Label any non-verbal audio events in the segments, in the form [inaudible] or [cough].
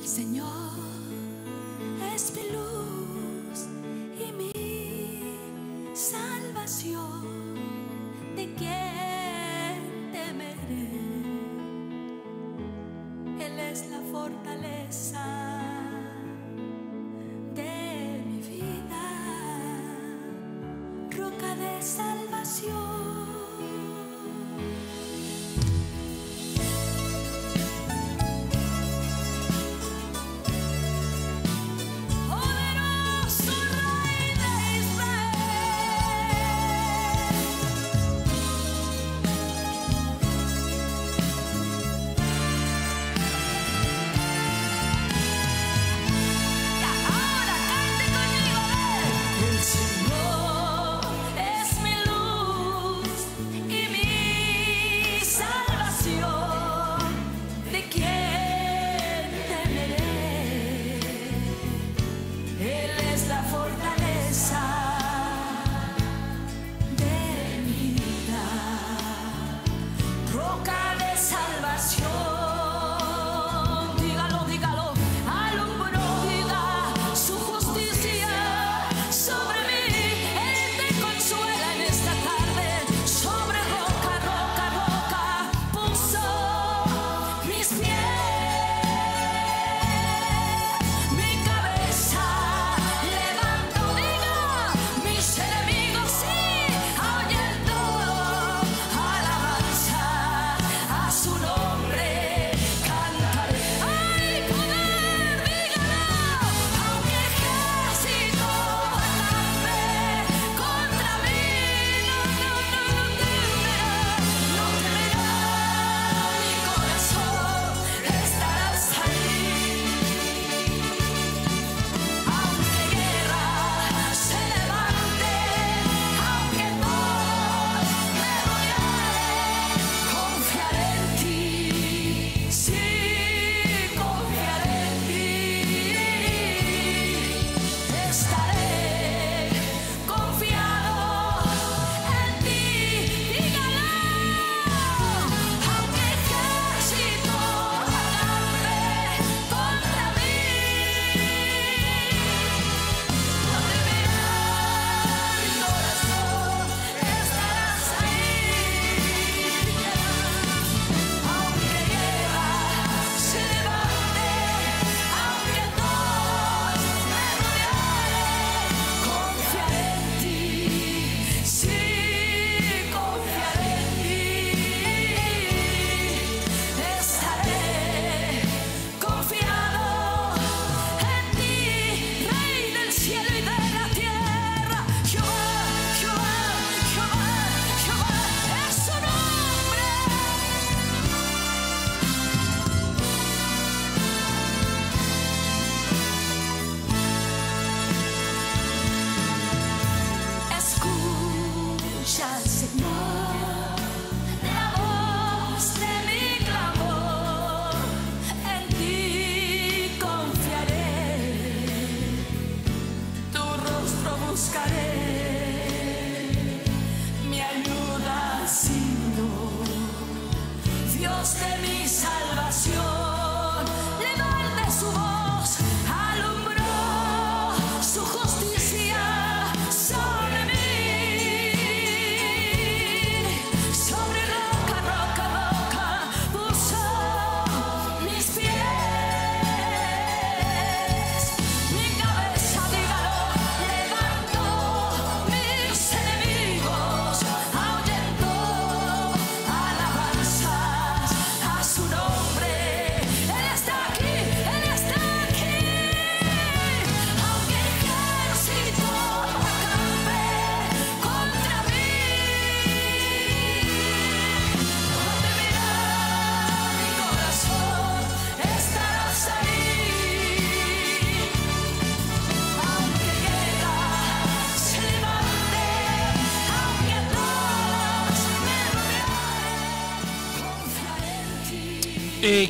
El Señor es mi luz.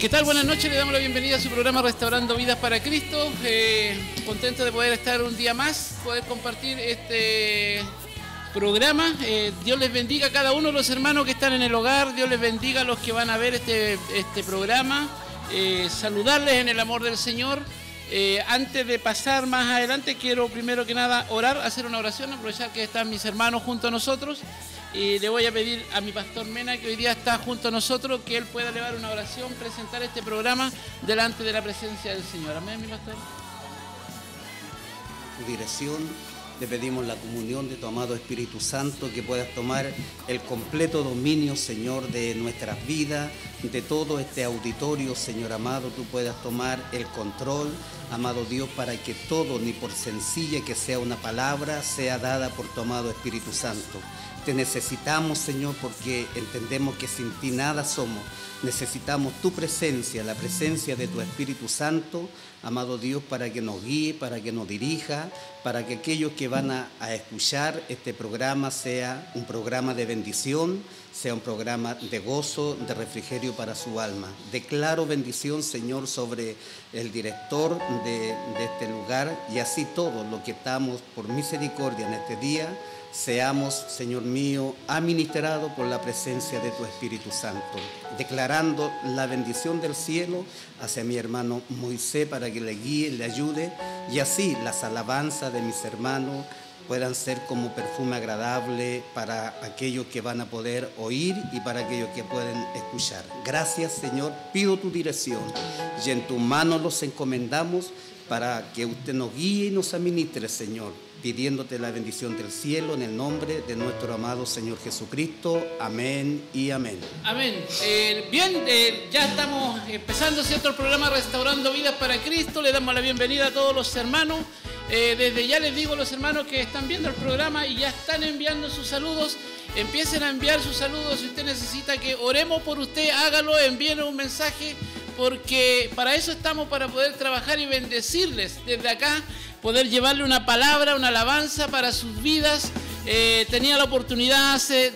¿qué tal? Buenas noches, le damos la bienvenida a su programa Restaurando Vidas para Cristo. Eh, contento de poder estar un día más, poder compartir este programa. Eh, Dios les bendiga a cada uno de los hermanos que están en el hogar, Dios les bendiga a los que van a ver este, este programa, eh, saludarles en el amor del Señor. antes de pasar más adelante, quiero primero que nada orar, hacer una oración, aprovechar que están mis hermanos junto a nosotros. Y le voy a pedir a mi pastor Mena, que hoy día está junto a nosotros, que él pueda elevar una oración, presentar este programa delante de la presencia del Señor. Amén, mi pastor. Dirección te pedimos la comunión de tu amado Espíritu Santo, que puedas tomar el completo dominio, Señor, de nuestras vidas, de todo este auditorio, Señor amado, tú puedas tomar el control, amado Dios, para que todo, ni por sencilla que sea una palabra, sea dada por tu amado Espíritu Santo. Te necesitamos, Señor, porque entendemos que sin ti nada somos. Necesitamos tu presencia, la presencia de tu Espíritu Santo, amado Dios, para que nos guíe, para que nos dirija, para que aquellos que van a, escuchar este programa sea un programa de bendición, sea un programa de gozo, de refrigerio para su alma. Declaro bendición, Señor, sobre el director de, de este lugar y así todos los que estamos por misericordia en este día seamos, Señor mío, administrados por la presencia de tu Espíritu Santo, declarando la bendición del cielo hacia mi hermano Moisés para que le guíe, le ayude y así las alabanzas de mis hermanos puedan ser como perfume agradable para aquellos que van a poder oír y para aquellos que pueden escuchar. Gracias Señor, pido tu dirección y en tu mano los encomendamos para que usted nos guíe y nos administre, Señor pidiéndote la bendición del cielo en el nombre de nuestro amado Señor Jesucristo. Amén y amén. Amén. Eh, bien, eh, ya estamos empezando, ¿cierto? El programa Restaurando Vidas para Cristo. Le damos la bienvenida a todos los hermanos. Eh, desde ya les digo a los hermanos que están viendo el programa y ya están enviando sus saludos. Empiecen a enviar sus saludos. Si usted necesita que oremos por usted, hágalo, envíenos un mensaje porque para eso estamos, para poder trabajar y bendecirles desde acá poder llevarle una palabra, una alabanza para sus vidas. Eh, tenía la oportunidad hace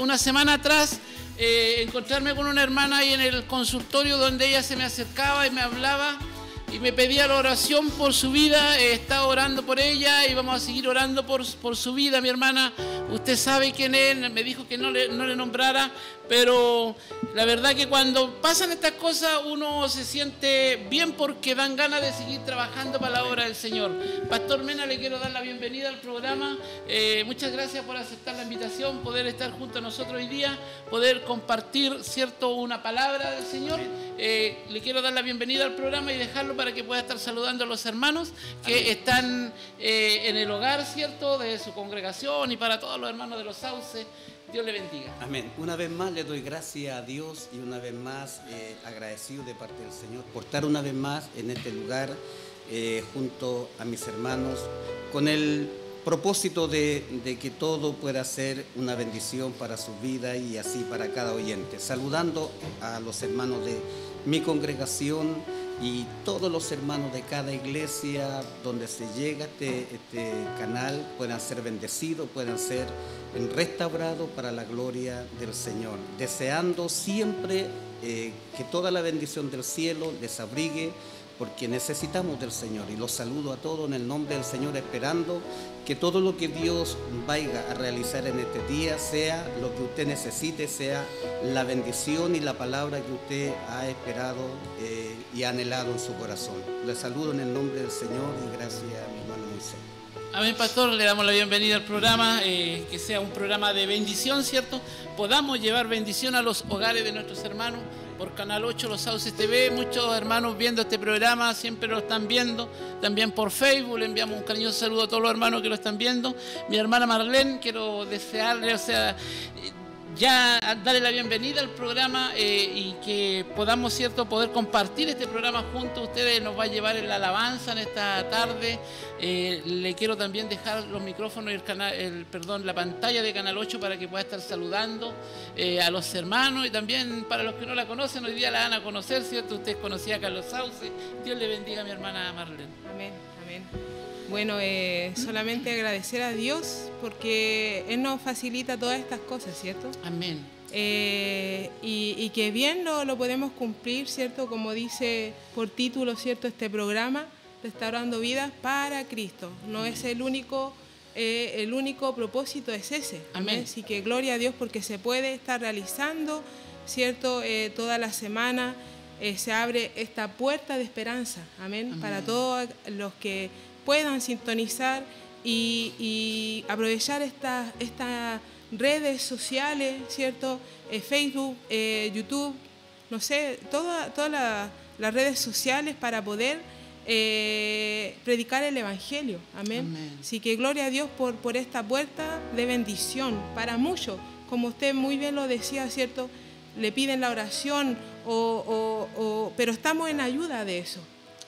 una semana atrás eh, encontrarme con una hermana ahí en el consultorio donde ella se me acercaba y me hablaba y me pedía la oración por su vida. Eh, estaba orando por ella y vamos a seguir orando por, por su vida, mi hermana. Usted sabe quién es, me dijo que no le, no le nombrara, pero la verdad que cuando pasan estas cosas uno se siente bien porque dan ganas de seguir trabajando para la obra del Señor. Pastor Mena, le quiero dar la bienvenida al programa. Eh, muchas gracias por aceptar la invitación, poder estar junto a nosotros hoy día, poder compartir, ¿cierto?, una palabra del Señor. Eh, le quiero dar la bienvenida al programa y dejarlo para que pueda estar saludando a los hermanos que están eh, en el hogar, ¿cierto?, de su congregación y para todos los hermanos de los sauces. Dios le bendiga. Amén. Una vez más le doy gracias a Dios y una vez más eh, agradecido de parte del Señor por estar una vez más en este lugar eh, junto a mis hermanos con el propósito de, de, que todo pueda ser una bendición para su vida y así para cada oyente. Saludando a los hermanos de mi congregación y todos los hermanos de cada iglesia donde se llega este, este canal puedan ser bendecidos, puedan ser restaurados para la gloria del Señor, deseando siempre eh, que toda la bendición del cielo les abrigue porque necesitamos del Señor. Y los saludo a todos en el nombre del Señor, esperando que todo lo que Dios vaya a realizar en este día sea lo que usted necesite, sea la bendición y la palabra que usted ha esperado eh, y anhelado en su corazón. Le saludo en el nombre del Señor y gracias a mi hermano Moisés. Amén, pastor. Le damos la bienvenida al programa, eh, que sea un programa de bendición, ¿cierto? Podamos llevar bendición a los hogares de nuestros hermanos por Canal 8 Los Sauces TV. Muchos hermanos viendo este programa siempre lo están viendo. También por Facebook le enviamos un cariñoso saludo a todos los hermanos que lo están viendo. Mi hermana Marlene, quiero desearle, o sea, ya darle la bienvenida al programa eh, y que podamos cierto poder compartir este programa juntos. Ustedes nos va a llevar en la alabanza en esta tarde. Eh, le quiero también dejar los micrófonos y el canal, el, perdón, la pantalla de Canal 8 para que pueda estar saludando eh, a los hermanos y también para los que no la conocen, hoy día la van a conocer, ¿cierto? Usted conocía a Carlos Sauce. Dios le bendiga a mi hermana Marlene. Amén, amén. Bueno, eh, solamente agradecer a Dios porque Él nos facilita todas estas cosas, ¿cierto? Amén. Eh, y, que bien lo, lo, podemos cumplir, ¿cierto? Como dice por título, ¿cierto? Este programa, Restaurando Vidas para Cristo. No es el único, eh, el único propósito, es ese. Amén. Así que gloria a Dios porque se puede estar realizando, ¿cierto? toda la semana eh, se abre esta puerta de esperanza, amén, para todos los que puedan sintonizar y, y aprovechar estas estas redes sociales, ¿cierto? Eh, Facebook, eh, YouTube, no sé, toda- todas la- las redes sociales para poder eh, predicar el Evangelio. Amén. Amén. Así que gloria a Dios por, por esta puerta de bendición para muchos. Como usted muy bien lo decía, ¿cierto? Le piden la oración, o, o- o- pero estamos en ayuda de eso.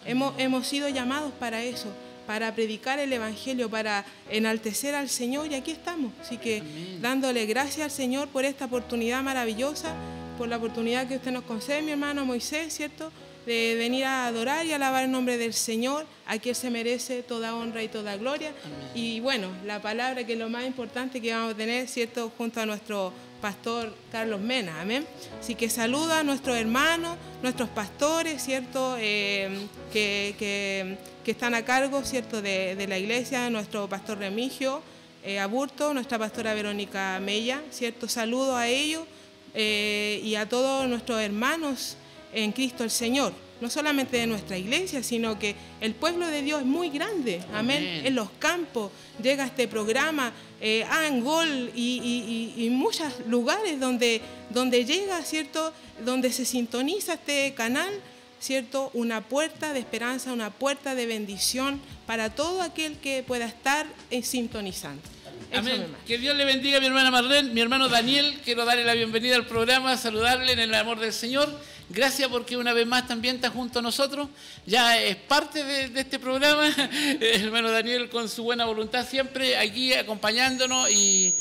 Hemos, hemos sido llamados para eso, para predicar el Evangelio, para enaltecer al Señor y aquí estamos. Así que Amén. dándole gracias al Señor por esta oportunidad maravillosa, por la oportunidad que usted nos concede, mi hermano Moisés, ¿cierto? De venir a adorar y alabar el nombre del Señor, a quien se merece toda honra y toda gloria. Y bueno, la palabra que es lo más importante que vamos a tener, ¿cierto? Junto a nuestro pastor Carlos Mena, amén. Así que saluda a nuestros hermanos, nuestros pastores, ¿cierto? Eh, que, que- están a cargo, ¿cierto? De, de la iglesia, nuestro pastor Remigio eh, Aburto, nuestra pastora Verónica Mella, ¿cierto? Saludo a ellos eh, y a todos nuestros hermanos en Cristo el Señor. No solamente de nuestra iglesia, sino que el pueblo de Dios es muy grande. Amén. Amén. En los campos llega este programa, eh, a Angol y, y- y- y muchos lugares donde, donde llega, ¿cierto? Donde se sintoniza este canal, ¿cierto? Una puerta de esperanza, una puerta de bendición para todo aquel que pueda estar eh, sintonizando. Amén. Que Dios le bendiga a mi hermana Marlene, mi hermano Daniel. Quiero darle la bienvenida al programa, saludarle en el amor del Señor. Gracias porque una vez más también está junto a nosotros. Ya es parte de, este programa. [laughs] Hermano Daniel con su buena voluntad siempre aquí acompañándonos y-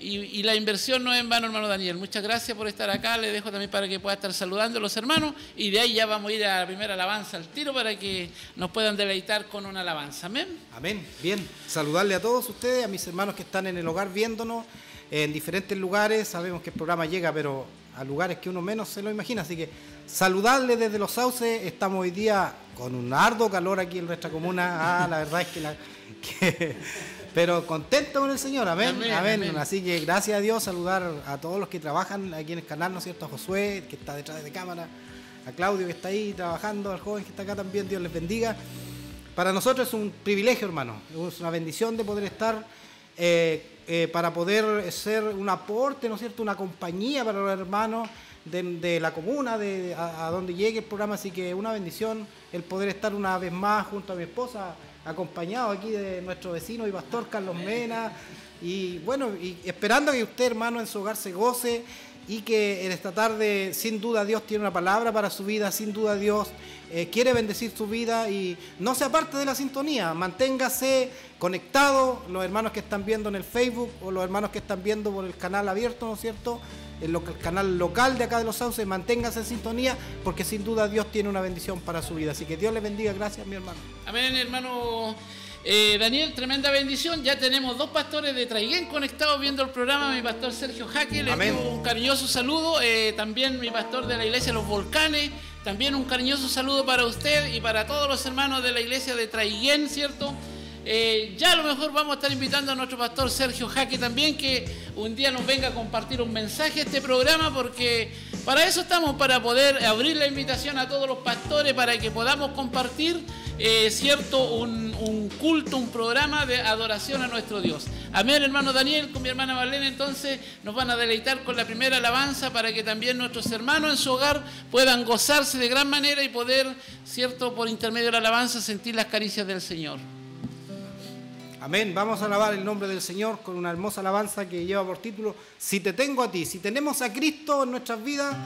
y la inversión no es en vano, hermano Daniel. Muchas gracias por estar acá. Le dejo también para que pueda estar saludando a los hermanos y de ahí ya vamos a ir a la primera alabanza al tiro para que nos puedan deleitar con una alabanza. Amén. Amén. Bien, saludarle a todos ustedes, a mis hermanos que están en el hogar viéndonos en diferentes lugares. Sabemos que el programa llega, pero a lugares que uno menos se lo imagina. Así que saludarle desde los sauces. Estamos hoy día con un arduo calor aquí en nuestra comuna. Ah, la verdad es que, la- [laughs] que- pero contento con el Señor. Amén. Amén, Amén. amén. Así que gracias a Dios, saludar a todos los que trabajan aquí en el canal, ¿no es cierto? A Josué, que está detrás de cámara. A Claudio, que está ahí trabajando. Al joven que está acá también. Dios les bendiga. Para nosotros es un privilegio, hermano. Es una bendición de poder estar, eh, eh, para poder ser un aporte, ¿no es cierto? Una compañía para los hermanos de, la comuna, de, a, a donde llegue el programa. Así que una bendición el poder estar una vez más junto a mi esposa, acompañado aquí de nuestro vecino y pastor Carlos Mena. Y bueno, y esperando que usted, hermano, en su hogar se goce y que en esta tarde, sin duda, Dios tiene una palabra para su vida, sin duda, Dios eh, quiere bendecir su vida y no se aparte de la sintonía, manténgase conectado, los hermanos que están viendo en el Facebook o los hermanos que están viendo por el canal abierto, ¿no es cierto? El, el canal local de acá de los sauces, manténgase en sintonía porque sin duda Dios tiene una bendición para su vida. Así que Dios le bendiga, gracias mi hermano. Amén, hermano eh, Daniel, tremenda bendición. Ya tenemos dos pastores de Traiguén conectados viendo el programa. Mi pastor Sergio Jaque, le envío un cariñoso saludo. Eh, también mi pastor de la iglesia Los Volcanes, también un cariñoso saludo para usted y para todos los hermanos de la iglesia de Traiguén, ¿cierto? Eh, ya a lo mejor vamos a estar invitando a nuestro pastor Sergio Jaque también que un día nos venga a compartir un mensaje a este programa porque para eso estamos, para poder abrir la invitación a todos los pastores para que podamos compartir, eh, cierto, un, culto, un programa de adoración a nuestro Dios. Amén, hermano Daniel, con mi hermana Marlene, entonces nos van a deleitar con la primera alabanza para que también nuestros hermanos en su hogar puedan gozarse de gran manera y poder, cierto, por intermedio de la alabanza sentir las caricias del Señor. Amén. Vamos a alabar el nombre del Señor con una hermosa alabanza que lleva por título Si te tengo a ti. Si tenemos a Cristo en nuestras vidas,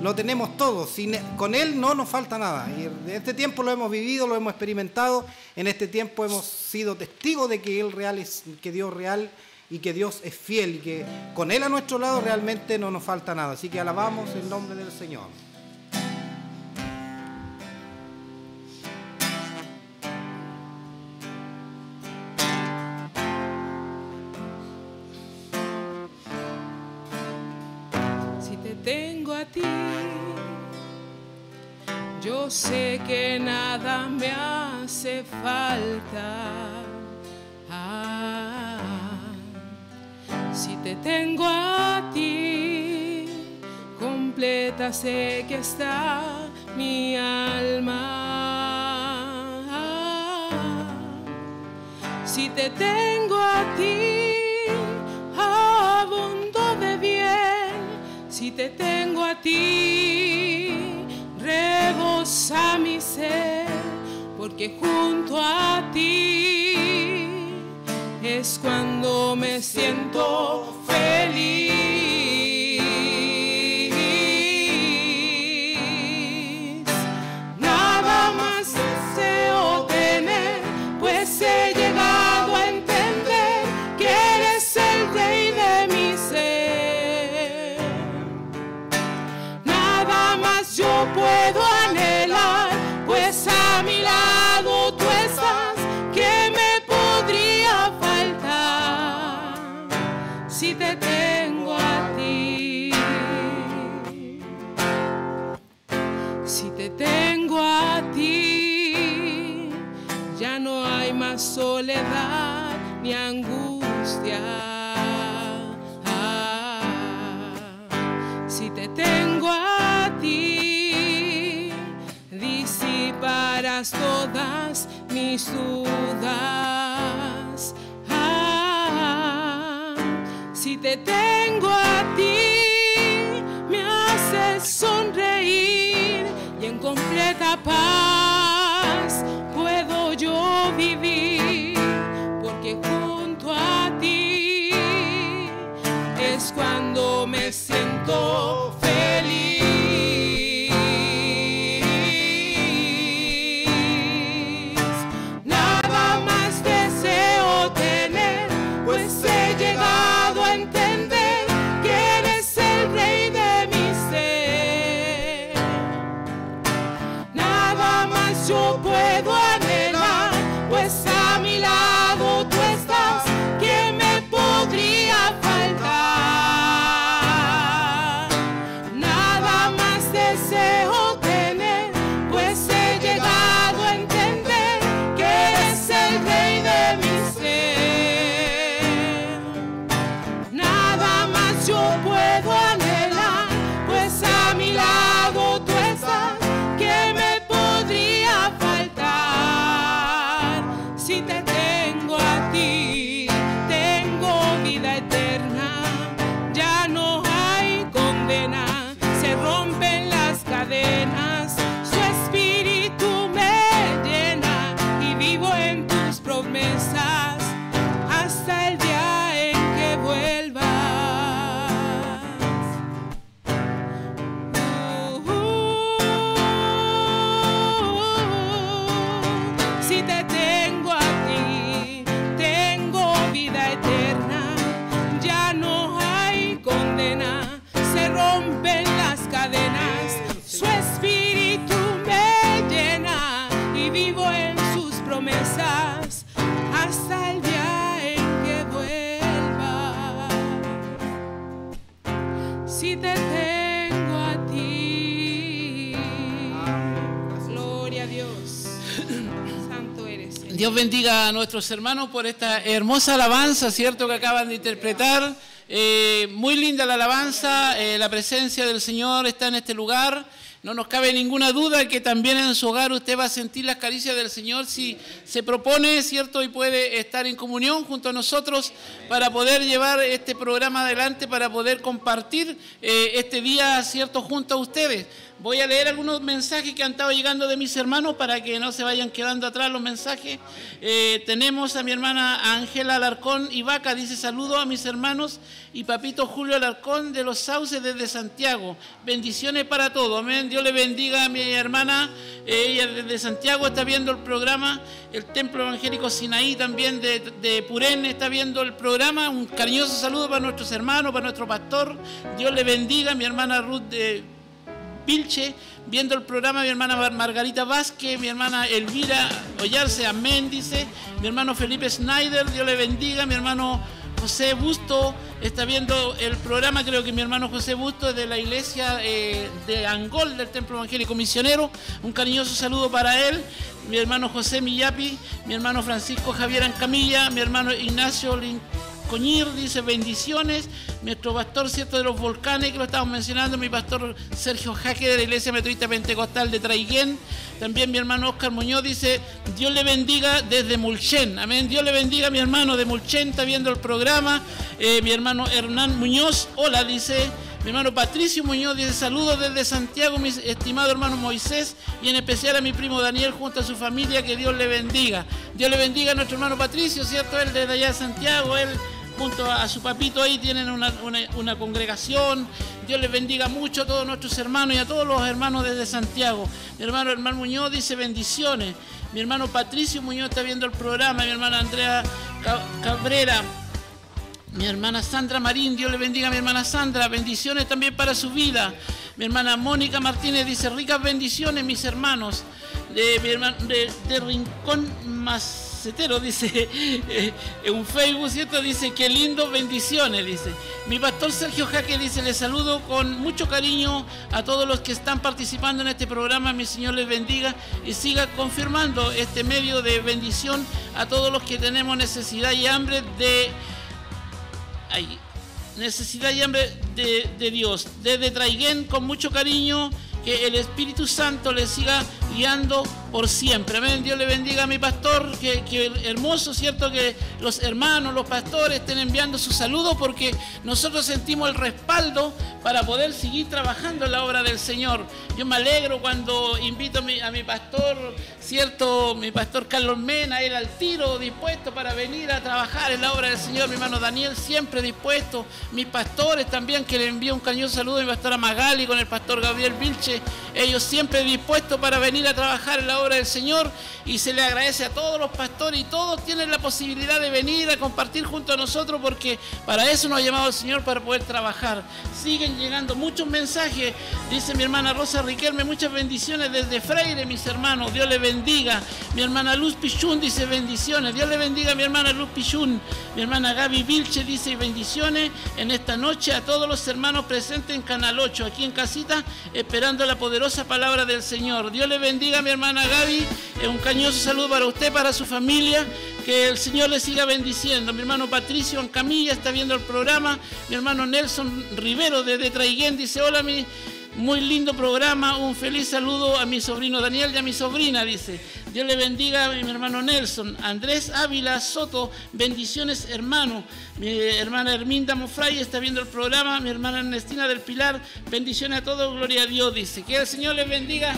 lo tenemos todo. Con Él no nos falta nada. Y este tiempo lo hemos vivido, lo hemos experimentado. En este tiempo hemos sido testigos de que Él real es, que Dios real y que Dios es fiel y que con Él a nuestro lado realmente no nos falta nada. Así que alabamos el nombre del Señor. tengo a ti. Yo sé que nada me hace falta. Ah, si te tengo a ti, completa sé que está mi alma. Ah, si te tengo te tengo a ti, rebosa mi ser, porque junto a ti es cuando me siento dudas. Ah, si te tengo a ti, me haces sonreír y en completa paz puedo yo vivir, porque junto a ti es cuando me siento más Dios bendiga a nuestros hermanos por esta hermosa alabanza, ¿cierto? Que acaban de interpretar. Eh, muy linda la alabanza, eh, la presencia del Señor está en este lugar. No nos cabe ninguna duda que también en su hogar usted va a sentir las caricias del Señor si se propone, ¿cierto? Y puede estar en comunión junto a nosotros para poder llevar este programa adelante, para poder compartir eh, este día, ¿cierto? Junto a ustedes. Voy a leer algunos mensajes que han estado llegando de mis hermanos para que no se vayan quedando atrás los mensajes. Eh, tenemos a mi hermana Ángela Alarcón y Vaca, dice saludo a mis hermanos y papito Julio Alarcón de los Sauces desde Santiago. Bendiciones para todos. Amén. Dios le bendiga a mi hermana. Ella desde Santiago está viendo el programa. El Templo Evangélico Sinaí también de, Purén está viendo el programa. Un cariñoso saludo para nuestros hermanos, para nuestro pastor. Dios le bendiga. Mi hermana Ruth de Pilche, viendo el programa, mi hermana Mar- Margarita Vázquez, mi hermana Elvira Ollarse, amén, dice, mi hermano Felipe Snyder, Dios le bendiga, mi hermano José Busto está viendo el programa, creo que mi hermano José Busto es de la iglesia eh, de Angol, del Templo Evangélico Misionero, un cariñoso saludo para él, mi hermano José Millapi, mi hermano Francisco Javier Ancamilla, mi hermano Ignacio Lin- Coñir dice bendiciones. Nuestro pastor, cierto, de los volcanes, que lo estamos mencionando, mi pastor Sergio Jaque de la Iglesia Metodista Pentecostal de Traiguén. También mi hermano Oscar Muñoz dice, Dios le bendiga desde Mulchen. Amén. Dios le bendiga a mi hermano de Mulchen, está viendo el programa. Eh, mi hermano Hernán Muñoz, hola, dice. Mi hermano Patricio Muñoz dice saludos desde Santiago, mi estimado hermano Moisés y en especial a mi primo Daniel junto a su familia, que Dios le bendiga. Dios le bendiga a nuestro hermano Patricio, ¿cierto? Él desde allá de Santiago, él junto a, su papito ahí tienen una, congregación. Dios les bendiga mucho a todos nuestros hermanos y a todos los hermanos desde Santiago. Mi hermano hermano Muñoz dice bendiciones. Mi hermano Patricio Muñoz está viendo el programa. Mi hermana Andrea Cabrera mi hermana Sandra Marín, Dios le bendiga a mi hermana Sandra, bendiciones también para su vida. Mi hermana Mónica Martínez dice, ricas bendiciones mis hermanos. De, hermano, de, Rincón Macetero, dice, eh, en Facebook, ¿cierto? Dice, qué lindo, bendiciones, dice. Mi pastor Sergio Jaque dice, le saludo con mucho cariño a todos los que están participando en este programa. Mi Señor les bendiga y siga confirmando este medio de bendición a todos los que tenemos necesidad y hambre de necesidad y hambre de, Dios. Desde Traiguén, con mucho cariño, que el Espíritu Santo le siga guiando por siempre. Amén. Dios le bendiga a mi pastor. Que, hermoso, ¿cierto? Que los hermanos, los pastores estén enviando su saludo porque nosotros sentimos el respaldo para poder seguir trabajando en la obra del Señor. Yo me alegro cuando invito a mi, pastor, ¿cierto? Mi pastor Carlos Mena, él al tiro, dispuesto para venir a trabajar en la obra del Señor. Mi hermano Daniel siempre dispuesto. Mis pastores también, que le envío un cañón saludo a mi pastora Magali con el pastor Gabriel Vilche. Ellos siempre dispuestos para venir a trabajar en la obra del Señor y se le agradece a todos los pastores y todos tienen la posibilidad de venir a compartir junto a nosotros porque para eso nos ha llamado el Señor para poder trabajar. Siguen llegando muchos mensajes, dice mi hermana Rosa Riquelme, muchas bendiciones desde Freire, mis hermanos, Dios le bendiga. Mi hermana Luz Pichún dice bendiciones, Dios le bendiga a mi hermana Luz Pichún. Mi hermana Gaby Vilche dice bendiciones en esta noche a todos los hermanos presentes en Canal 8, aquí en casita, esperando la poderosa palabra del Señor. Dios le bendiga mi hermana Gaby, un cañoso saludo para usted, para su familia, que el Señor le siga bendiciendo. Mi hermano Patricio Ancamilla está viendo el programa, mi hermano Nelson Rivero desde Traiguén dice, hola mi... Muy lindo programa, un feliz saludo a mi sobrino Daniel y a mi sobrina, dice. Dios le bendiga a mi hermano Nelson. Andrés Ávila Soto, bendiciones hermano. Mi hermana Herminda Mofray está viendo el programa. Mi hermana Ernestina del Pilar, bendiciones a todos, gloria a Dios, dice. Que el Señor les bendiga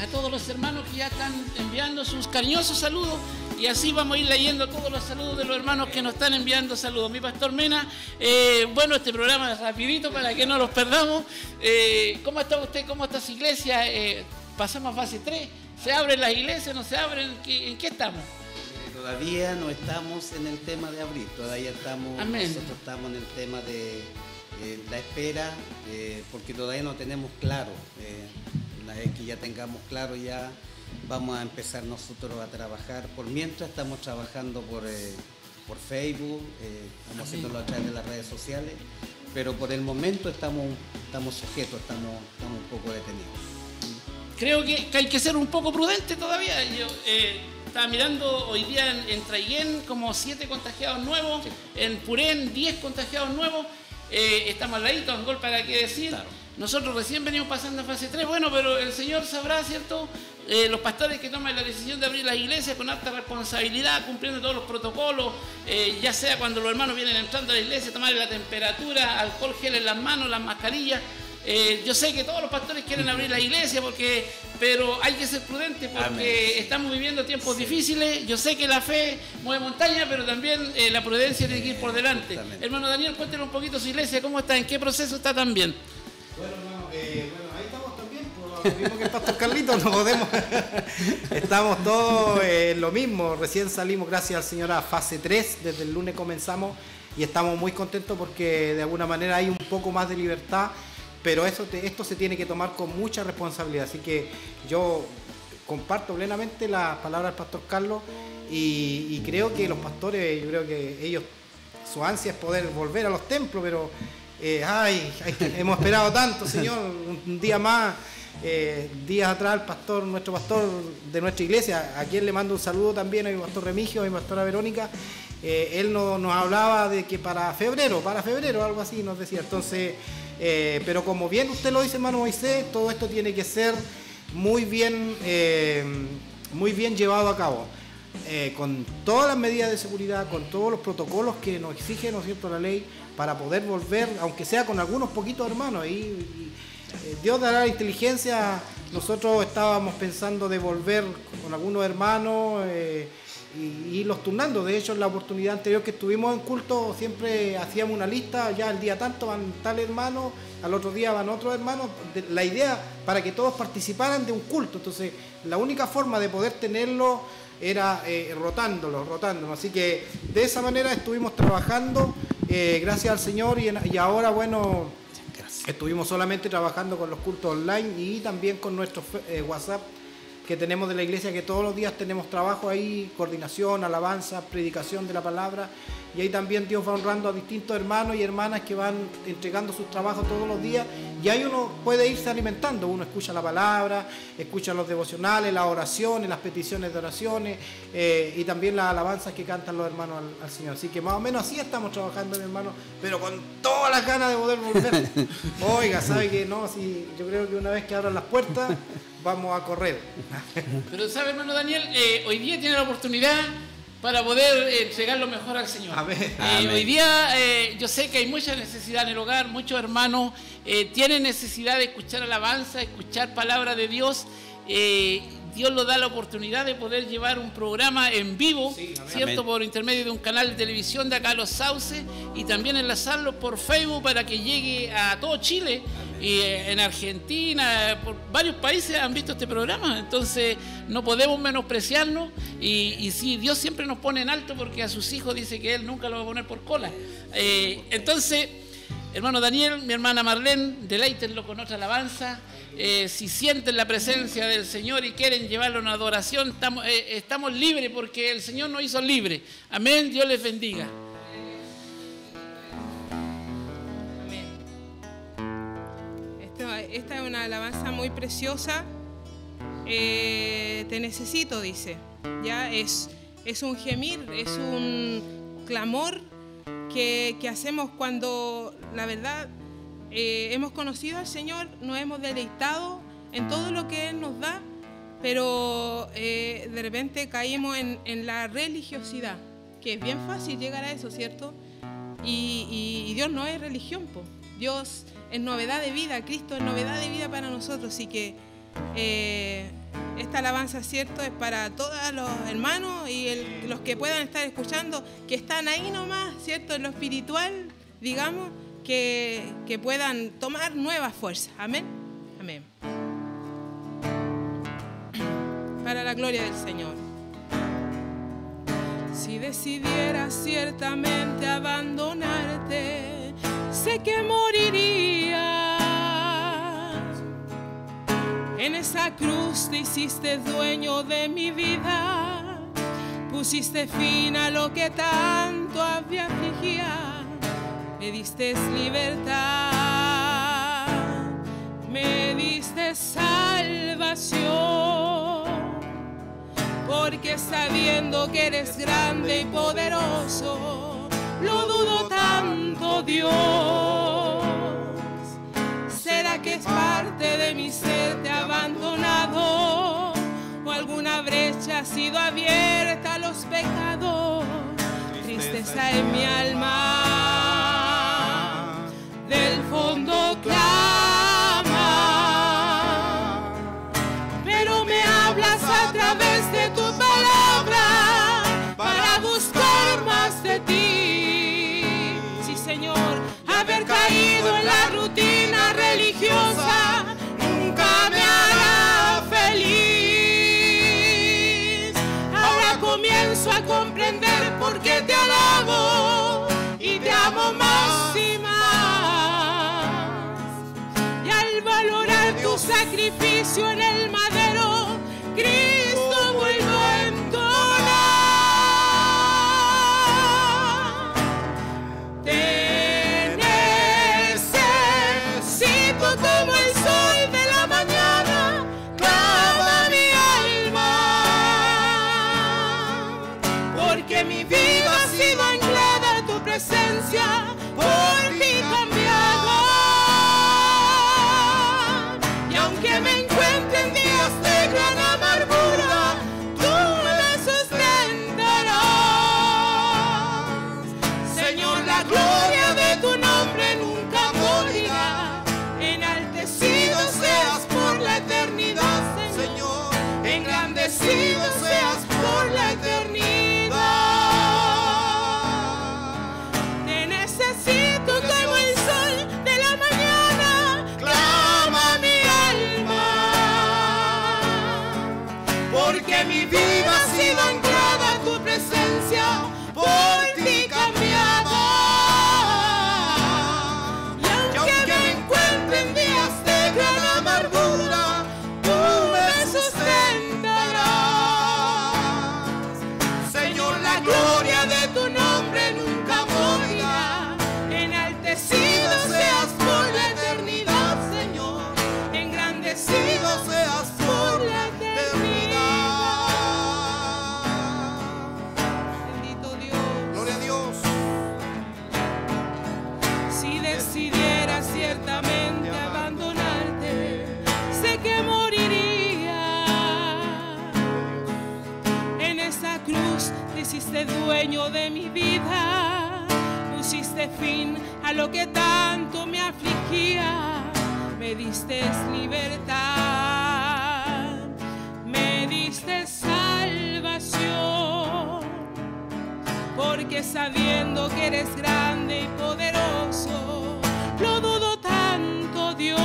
a todos los hermanos que ya están enviando sus cariñosos saludos y así vamos a ir leyendo todos los saludos de los hermanos que nos están enviando saludos. Mi pastor Mena, eh, bueno, este programa es rapidito para que no los perdamos. Eh, ¿Cómo está usted? ¿Cómo está su iglesia? Eh, pasamos a fase 3. ¿Se abren las iglesias? ¿No se abren? ¿En qué estamos? Todavía no estamos en el tema de abrir, todavía estamos, nosotros estamos en el tema de la espera, porque todavía no tenemos claro. Vez que ya tengamos claro ya vamos a empezar nosotros a trabajar. Por mientras estamos trabajando por, eh, por Facebook, eh, estamos haciéndolo a través de las redes sociales, pero por el momento estamos, estamos sujetos, estamos, estamos un poco detenidos. Creo que, hay que ser un poco prudente todavía. Yo eh, estaba mirando hoy día en, en como siete contagiados nuevos, en Purén 10 contagiados nuevos. estamos al ladito, gol para qué decir. Nosotros recién venimos pasando a fase 3, bueno, pero el Señor sabrá, ¿cierto? Eh, los pastores que toman la decisión de abrir las iglesias con alta responsabilidad, cumpliendo todos los protocolos, eh, ya sea cuando los hermanos vienen entrando a la iglesia, tomar la temperatura, alcohol gel en las manos, las mascarillas. Eh, yo sé que todos los pastores quieren abrir la iglesia, porque, pero hay que ser prudentes porque estamos viviendo tiempos difíciles. Yo sé que la fe mueve montaña, pero también la prudencia tiene que ir por delante. Hermano Daniel, cuéntenos un poquito su iglesia, cómo está, en qué proceso está también. Bueno, eh, bueno, ahí estamos también, por lo mismo que el pastor Carlito, no podemos. [laughs] estamos todos en lo mismo. Recién salimos, gracias al Señor, a fase 3. Desde el lunes comenzamos y estamos muy contentos porque de alguna manera hay un poco más de libertad, pero eso esto se tiene que tomar con mucha responsabilidad. Así que yo comparto plenamente las palabras del pastor Carlos y, y creo que los pastores, yo creo que ellos, su ansia es poder volver a los templos, pero eh, ay, hemos esperado tanto, Señor, un día más. Eh, días atrás el pastor, nuestro pastor de nuestra iglesia, a quien le mando un saludo también a pastor Remigio, a mi pastora Verónica, eh, él no- nos hablaba de que para febrero, para febrero, algo así nos decía. Entonces, pero como bien usted lo dice, hermano Moisés, todo esto tiene que ser muy bien, muy bien llevado a cabo. Con todas las medidas de seguridad, con todos los protocolos que nos exige, ¿no es cierto?, la ley, para poder volver, aunque sea con algunos poquitos hermanos. Y, y, eh, Dios dará la inteligencia. Nosotros estábamos pensando de volver con algunos hermanos eh, y irlos turnando. De hecho, en la oportunidad anterior que estuvimos en culto, siempre hacíamos una lista, ya el día tanto van tal hermano, al otro día van otros hermanos. La idea para que todos participaran de un culto. Entonces, la única forma de poder tenerlo era eh, rotándolo, rotándolo. Así que de esa manera estuvimos trabajando, eh, gracias al Señor, y, ahora, bueno, estuvimos solamente trabajando con los cultos online y también con nuestro eh, WhatsApp que tenemos de la iglesia, que todos los días tenemos trabajo ahí, coordinación, alabanza, predicación de la palabra. Y ahí también Dios va honrando a distintos hermanos y hermanas que van entregando sus trabajos todos los días. Y ahí uno puede irse alimentando. Uno escucha la palabra, escucha los devocionales, las oraciones, las peticiones de oraciones eh, y también las alabanzas que cantan los hermanos al, al Señor. Así que más o menos así estamos trabajando, mi hermano, pero con todas las ganas de poder volver. [laughs] Oiga, ¿sabe que no? Si yo creo que una vez que abran las puertas, vamos a correr. Pero sabe, hermano Daniel, Eh, hoy día tiene la oportunidad para poder eh, entregar lo mejor al Señor. Amén. Eh, Amén. hoy día eh, yo sé que hay mucha necesidad en el hogar, muchos hermanos eh, tienen necesidad de escuchar alabanza, escuchar palabra de Dios. Dios nos da la oportunidad de poder llevar un programa en vivo, ¿cierto? Amén. Por intermedio de un canal de televisión de acá Los Sauces y también enlazarlo por Facebook para que llegue a todo Chile y eh, en Argentina, por varios países han visto este programa, entonces no podemos menospreciarnos y, y sí, Dios siempre nos pone en alto porque a sus hijos dice que Él nunca lo va a poner por cola. Eh, entonces, hermano Daniel, mi hermana Marlene, deleítenlo con otra alabanza. Eh, si sienten la presencia del Señor y quieren llevarlo a una adoración, estamos, eh, estamos libres porque el Señor nos hizo libres. Amén, Dios les bendiga. Amén. Esta es una alabanza muy preciosa. Eh, te necesito, dice. Ya es, es un gemir, es un clamor que hacemos cuando la verdad eh, hemos conocido al Señor, nos hemos deleitado en todo lo que Él nos da, pero eh, de repente caímos en, en la religiosidad, que es bien fácil llegar a eso, ¿cierto? Y, Dios no es religión, po. Dios es novedad de vida, Cristo es novedad de vida para nosotros. Así que eh, esta alabanza, cierto, es para todos los hermanos y los que puedan estar escuchando, que están ahí nomás, cierto, en lo espiritual, digamos, que, puedan tomar nuevas fuerzas. Amén. Amén. Para la gloria del Señor. Si decidieras ciertamente abandonarte, sé que moriría. En esa cruz te hiciste dueño de mi vida, pusiste fin a lo que tanto había afligía, me diste libertad, me diste salvación porque sabiendo que eres grande y poderoso, lo dudo tanto Dios. ¿Será que es parte de mi ser te abandonado? ¿O alguna brecha ha sido abierta a los pecados? Tristeza en mi alma, del fondo clama pero me hablas a través de tu palabra para buscar más de ti. Sí, Señor, haber caído en la rutina religiosa nunca me hará feliz. Ahora comienzo a comprender por qué te alabo sacrificio en el madero, dueño de mi vida, pusiste fin a lo que tanto me afligía, me diste libertad, me diste salvación porque sabiendo que eres grande y poderoso, lo dudo tanto Dios.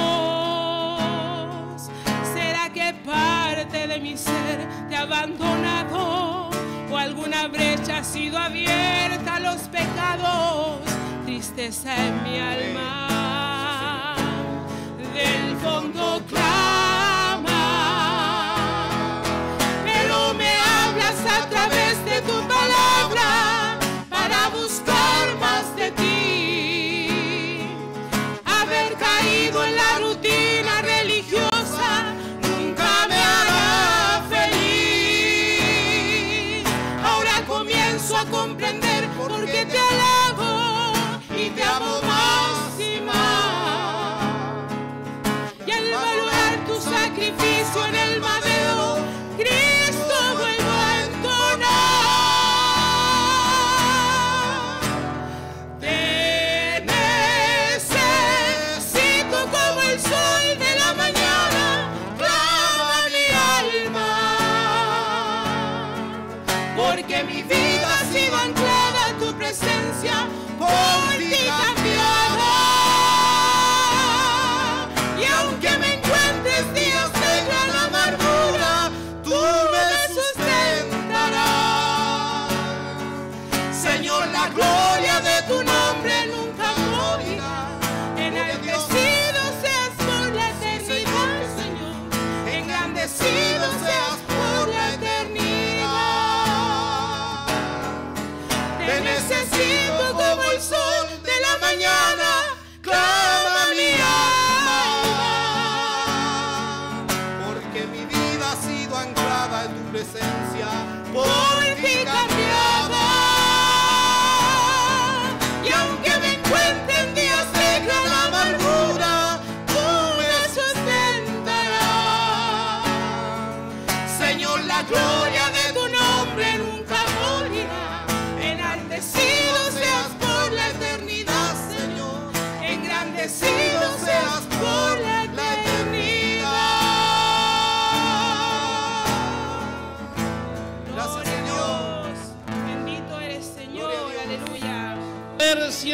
¿Será que parte de mi ser te ha abandonado alguna brecha ha sido abierta a los pecados? Tristeza en mi alma,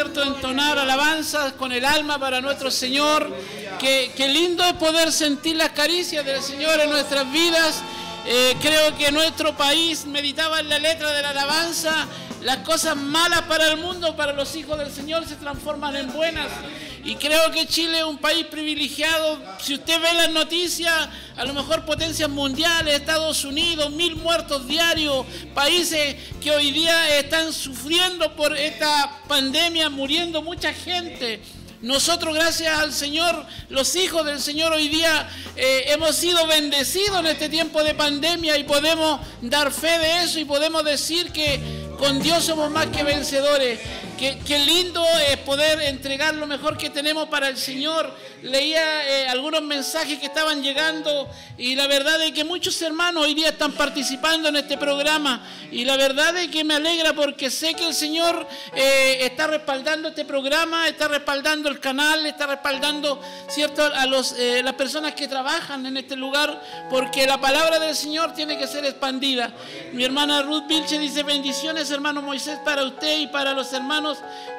cierto, entonar alabanzas con el alma para nuestro Señor. Qué, lindo es poder sentir las caricias del Señor en nuestras vidas. Eh, creo que nuestro país meditaba en la letra de la alabanza. Las cosas malas para el mundo, para los hijos del Señor, se transforman en buenas. Y creo que Chile es un país privilegiado. Si usted ve las noticias, a lo mejor potencias mundiales, Estados Unidos, mil muertos diarios, países que hoy día están sufriendo por esta pandemia, muriendo mucha gente. Nosotros, gracias al Señor, los hijos del Señor hoy día eh, hemos sido bendecidos en este tiempo de pandemia y podemos dar fe de eso y podemos decir que con Dios somos más que vencedores. Qué, lindo es poder entregar lo mejor que tenemos para el Señor. Leía eh, algunos mensajes que estaban llegando y la verdad es que muchos hermanos hoy día están participando en este programa y la verdad es que me alegra porque sé que el Señor eh, está respaldando este programa, está respaldando el canal, está respaldando cierto a eh, las personas que trabajan en este lugar porque la palabra del Señor tiene que ser expandida. Mi hermana Ruth Vilche dice bendiciones hermano Moisés para usted y para los hermanos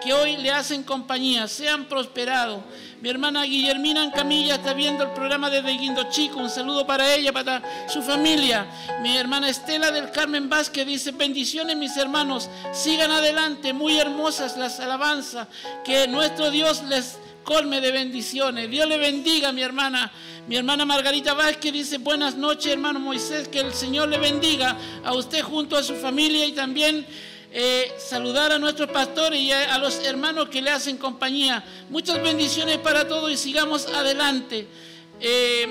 que hoy le hacen compañía, sean prosperados. Mi hermana Guillermina en Camilla está viendo el programa desde Guindo Chico. Un saludo para ella, para su familia. Mi hermana Estela del Carmen Vázquez dice, bendiciones mis hermanos, sigan adelante, muy hermosas las alabanzas, que nuestro Dios les colme de bendiciones. Dios le bendiga, mi hermana. Mi hermana Margarita Vázquez dice, buenas noches, hermano Moisés, que el Señor le bendiga a usted junto a su familia y también eh, saludar a nuestros pastores y a, los hermanos que le hacen compañía. Muchas bendiciones para todos y sigamos adelante. Eh,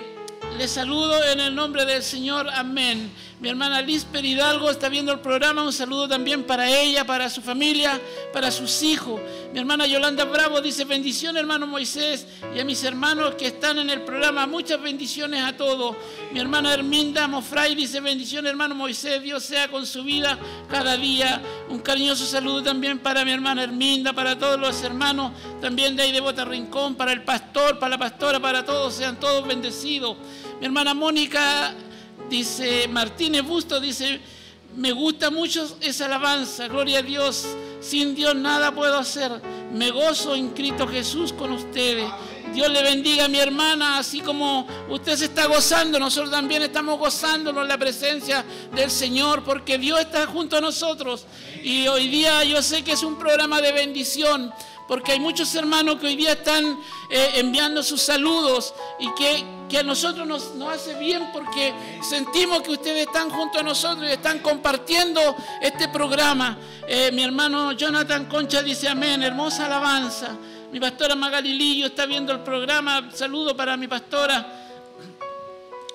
les saludo en el nombre del Señor. Amén. Mi hermana Lisper Hidalgo está viendo el programa. Un saludo también para ella, para su familia, para sus hijos. Mi hermana Yolanda Bravo dice bendición hermano Moisés y a mis hermanos que están en el programa. Muchas bendiciones a todos. Mi hermana Herminda Mofray dice bendición hermano Moisés. Dios sea con su vida cada día. Un cariñoso saludo también para mi hermana Herminda, para todos los hermanos también de ahí de Bota Rincón, para el pastor, para la pastora, para todos. Sean todos bendecidos. Mi hermana Mónica dice, Martínez Busto dice, me gusta mucho esa alabanza, gloria a Dios, sin Dios nada puedo hacer, me gozo en Cristo Jesús con ustedes. Dios le bendiga a mi hermana, así como usted se está gozando, nosotros también estamos gozándonos en la presencia del Señor, porque Dios está junto a nosotros. Y hoy día yo sé que es un programa de bendición, porque hay muchos hermanos que hoy día están eh, enviando sus saludos y que, que a nosotros nos, nos, hace bien porque sentimos que ustedes están junto a nosotros y están compartiendo este programa. Eh, mi hermano Jonathan Concha dice amén, hermosa alabanza. Mi pastora Magalilillo está viendo el programa, saludo para mi pastora.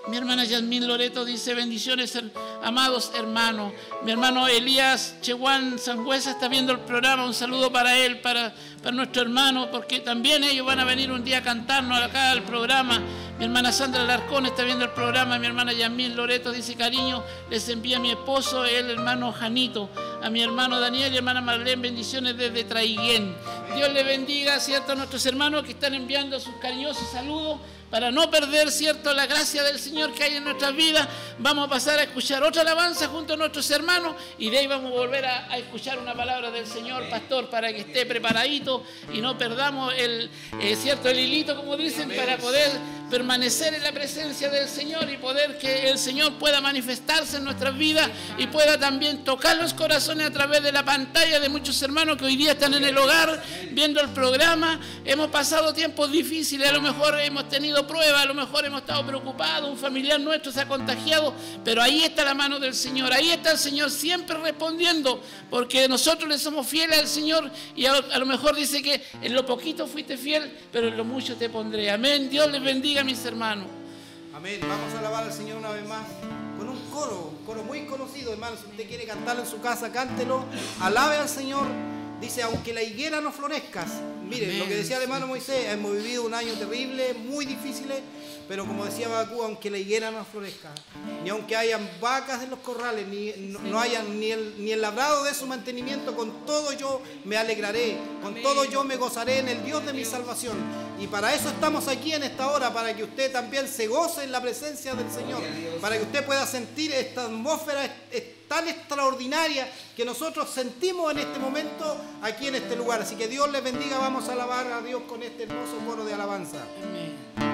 Mi hermana Yasmín Loreto dice bendiciones, amados hermanos. Mi hermano Elías Chehuán Sangüesa está viendo el programa. Un saludo para él, para, para nuestro hermano, porque también ellos van a venir un día a cantarnos acá al programa. Mi hermana Sandra Larcón está viendo el programa. Mi hermana Yasmín Loreto dice cariño, les envía a mi esposo, el hermano Janito. A mi hermano Daniel y hermana Marlene, bendiciones desde Traiguén. Dios le bendiga, ¿cierto? A nuestros hermanos que están enviando sus cariñosos saludos para no perder, ¿cierto?, la gracia del Señor que hay en nuestras vidas, vamos a pasar a escuchar otra alabanza junto a nuestros hermanos y de ahí vamos a volver a, escuchar una palabra del Señor, pastor, para que esté preparadito y no perdamos el, eh, ¿cierto?, el hilito, como dicen, para poder permanecer en la presencia del Señor y poder que el Señor pueda manifestarse en nuestras vidas y pueda también tocar los corazones a través de la pantalla de muchos hermanos que hoy día están en el hogar viendo el programa. Hemos pasado tiempos difíciles, a lo mejor hemos tenido pruebas, a lo mejor hemos estado preocupados, un familiar nuestro se ha contagiado, pero ahí está la mano del Señor, ahí está el Señor siempre respondiendo, porque nosotros le somos fieles al Señor y a, lo mejor dice que en lo poquito fuiste fiel, pero en lo mucho te pondré. Amén. Dios les bendiga mis hermanos. Amén. Vamos a alabar al Señor una vez más con un coro, un coro muy conocido, hermano. Si usted quiere cantarlo en su casa, cántelo. Alabe al Señor. Dice, aunque la higuera no florezca. Miren, lo que decía el hermano Moisés, hemos vivido un año terrible, muy difícil, pero como decía Bakú, aunque la higuera no florezca, ni aunque hayan vacas en los corrales, ni no, hayan ni el, labrado de su mantenimiento, con todo yo me alegraré, con todo yo me gozaré en el Dios de mi salvación. Y para eso estamos aquí en esta hora, para que usted también se goce en la presencia del Señor, para que usted pueda sentir esta atmósfera tan extraordinaria que nosotros sentimos en este momento aquí en este lugar. Así que Dios les bendiga, vamos a alabar a Dios con este hermoso coro de alabanza. gozo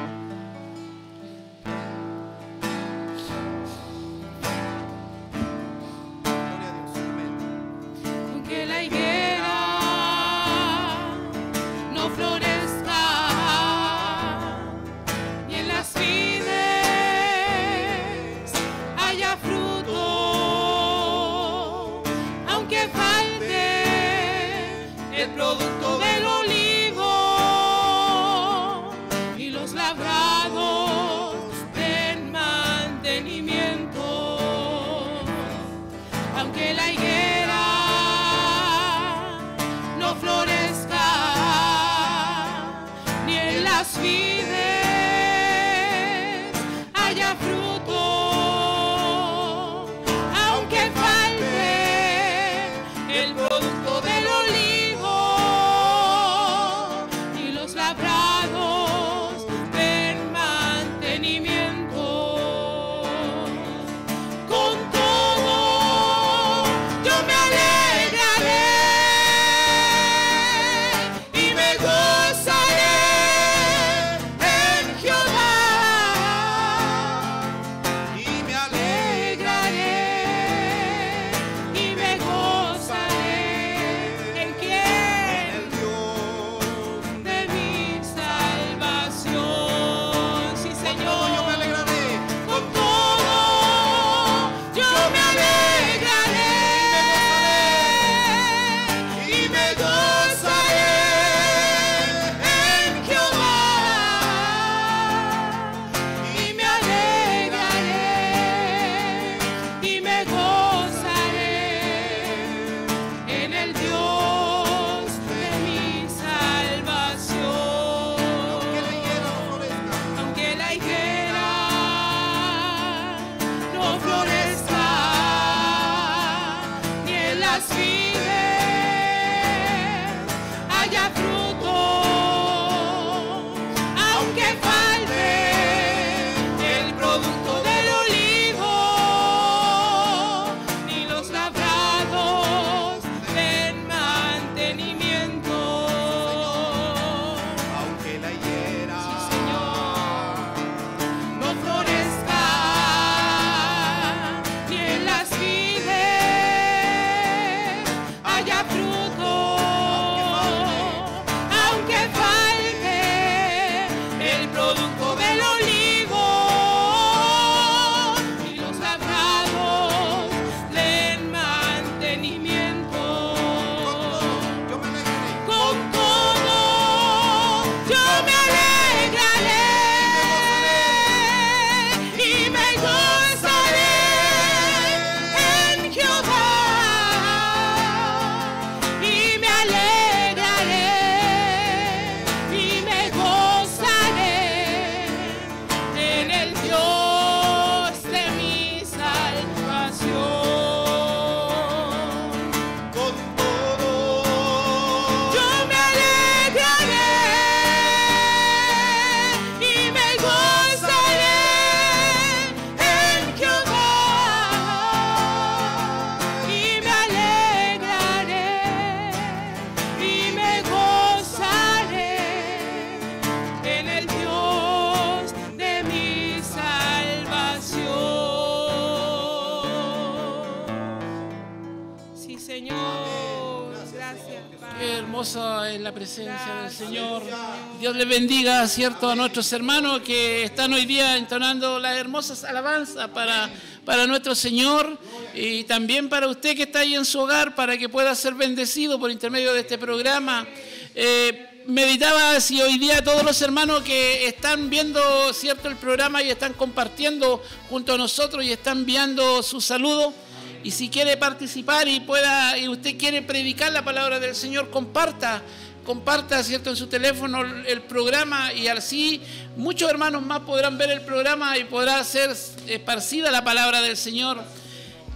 a nuestros hermanos que están hoy día entonando las hermosas alabanzas para, para nuestro Señor y también para usted que está ahí en su hogar, para que pueda ser bendecido por intermedio de este programa. Eh, meditaba si hoy día todos los hermanos que están viendo cierto el programa y están compartiendo junto a nosotros y están enviando sus saludos y si quiere participar y pueda y usted quiere predicar la palabra del Señor comparta comparta cierto en su teléfono el programa y así muchos hermanos más podrán ver el programa y podrá ser esparcida la palabra del Señor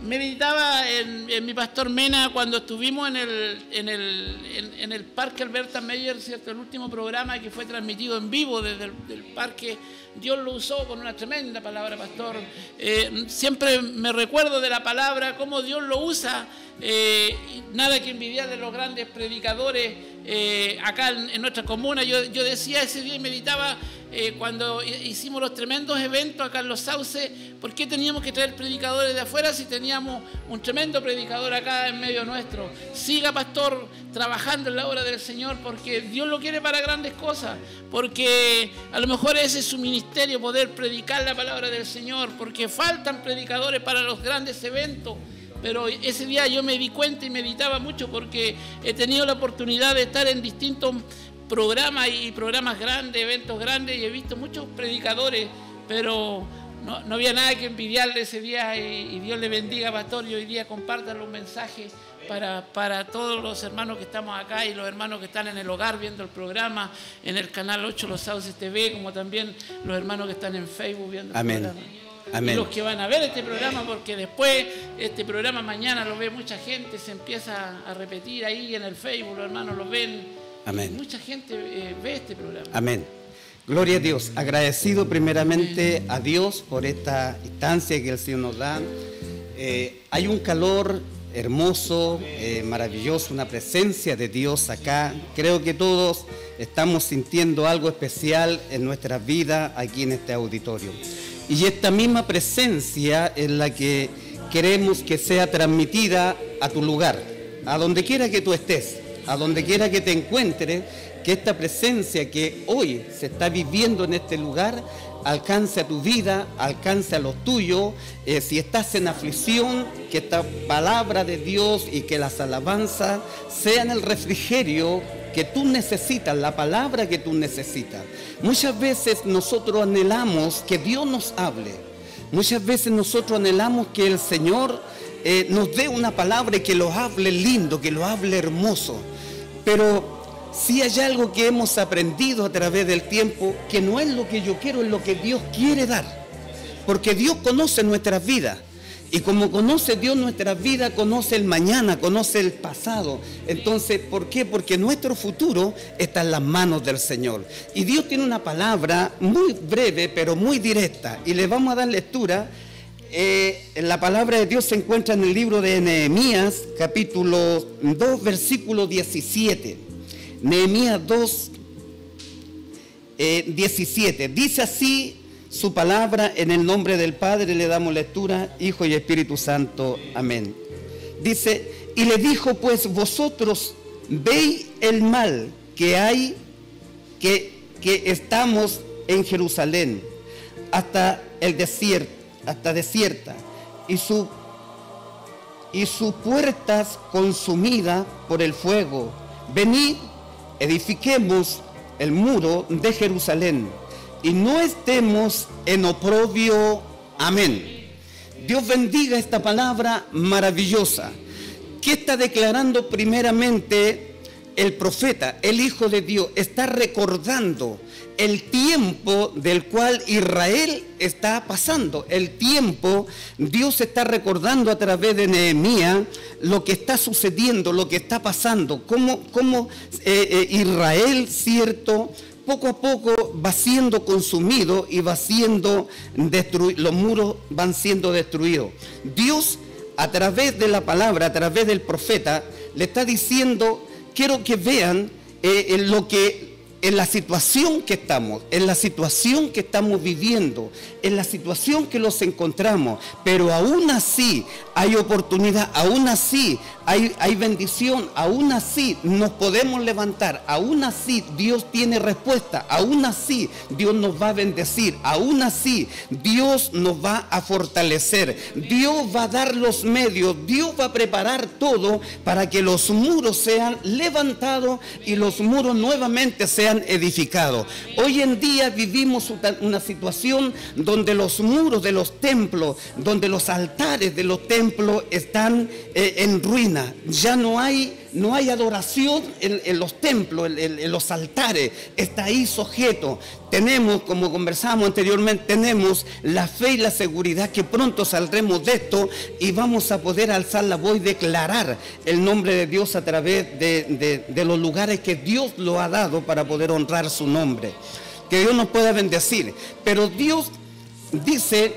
meditaba en, mi pastor Mena cuando estuvimos en el, en el, en, el Parque Alberta Meyer, ¿cierto? el último programa que fue transmitido en vivo desde el parque. Dios lo usó con una tremenda palabra, pastor. Eh, siempre me recuerdo de la palabra, cómo Dios lo usa. Eh, nada que envidiar de los grandes predicadores eh, acá en, nuestra comuna. Yo, decía ese día y meditaba eh, cuando hicimos los tremendos eventos acá en Los Sauces, ¿por qué teníamos que traer predicadores de afuera si teníamos un tremendo predicador acá en medio nuestro? Siga, pastor, trabajando en la obra del Señor porque Dios lo quiere para grandes cosas, porque a lo mejor ese es su ministerio, poder predicar la palabra del Señor, porque faltan predicadores para los grandes eventos pero ese día yo me di cuenta y meditaba mucho porque he tenido la oportunidad de estar en distintos programas y programas grandes, eventos grandes, y he visto muchos predicadores, pero no, había nada que envidiarle ese día y, Dios le bendiga, pastor, y hoy día compartan los mensajes para, para, todos los hermanos que estamos acá y los hermanos que están en el hogar viendo el programa, en el canal 8 Los Sauces TV, como también los hermanos que están en Facebook viendo el programa. Amén. Y los que van a ver este programa, porque después este programa mañana lo ve mucha gente, se empieza a repetir ahí en el Facebook, los hermanos lo ven Amén. Mucha gente eh, ve este programa. Amén. Gloria a Dios. Agradecido primeramente a Dios por esta instancia que el Señor nos da. Eh, hay un calor hermoso, eh, maravilloso, una presencia de Dios acá. Creo que todos estamos sintiendo algo especial en nuestra vida aquí en este auditorio. Y esta misma presencia es la que queremos que sea transmitida a tu lugar, a donde quiera que tú estés a donde quiera que te encuentres, que esta presencia que hoy se está viviendo en este lugar alcance a tu vida, alcance a los tuyos. Eh, si estás en aflicción, que esta palabra de Dios y que las alabanzas sean el refrigerio que tú necesitas, la palabra que tú necesitas. Muchas veces nosotros anhelamos que Dios nos hable. Muchas veces nosotros anhelamos que el Señor eh, nos dé una palabra y que lo hable lindo, que lo hable hermoso. Pero si hay algo que hemos aprendido a través del tiempo, que no es lo que yo quiero, es lo que Dios quiere dar. Porque Dios conoce nuestras vidas. Y como conoce Dios nuestras vidas, conoce el mañana, conoce el pasado. Entonces, ¿por qué? Porque nuestro futuro está en las manos del Señor. Y Dios tiene una palabra muy breve, pero muy directa. Y le vamos a dar lectura. Eh, la palabra de Dios se encuentra en el libro de Nehemías, capítulo 2, versículo 17. Nehemías 2, 17. Eh, Dice así su palabra en el nombre del Padre, le damos lectura, Hijo y Espíritu Santo. Amén. Dice, y le dijo, pues vosotros veis el mal que hay, que, que estamos en Jerusalén, hasta el desierto, hasta desierta, y su y sus puertas consumidas por el fuego. Venid, edifiquemos el muro de Jerusalén y no estemos en oprobio. Amén. Dios bendiga esta palabra maravillosa que está declarando primeramente el profeta, el Hijo de Dios, está recordando el tiempo del cual Israel está pasando. El tiempo, Dios está recordando a través de Nehemías lo que está sucediendo, lo que está pasando, cómo, cómo eh, eh, Israel, cierto, poco a poco va siendo consumido y va siendo destruido, los muros van siendo destruidos. Dios, a través de la palabra, a través del profeta, le está diciendo, quiero que vean eh, lo que en la situación que estamos, en la situación que estamos viviendo, en la situación que los encontramos, pero aún así hay oportunidad, aún así hay, bendición, aún así nos podemos levantar, aún así Dios tiene respuesta, aún así Dios nos va a bendecir, aún así Dios nos va a fortalecer, Dios va a dar los medios, Dios va a preparar todo para que los muros sean levantados y los muros nuevamente sean edificados. Hoy en día vivimos una situación donde los muros de los templos, donde los altares de los templos están eh, en Ya no hay, no hay adoración en, los templos, en, los altares. Está ahí sujeto. Tenemos, como conversamos anteriormente, tenemos la fe y la seguridad que pronto saldremos de esto y vamos a poder alzar la voz y declarar el nombre de Dios a través de, de los lugares que Dios lo ha dado para poder honrar su nombre. Que Dios nos pueda bendecir. Pero Dios dice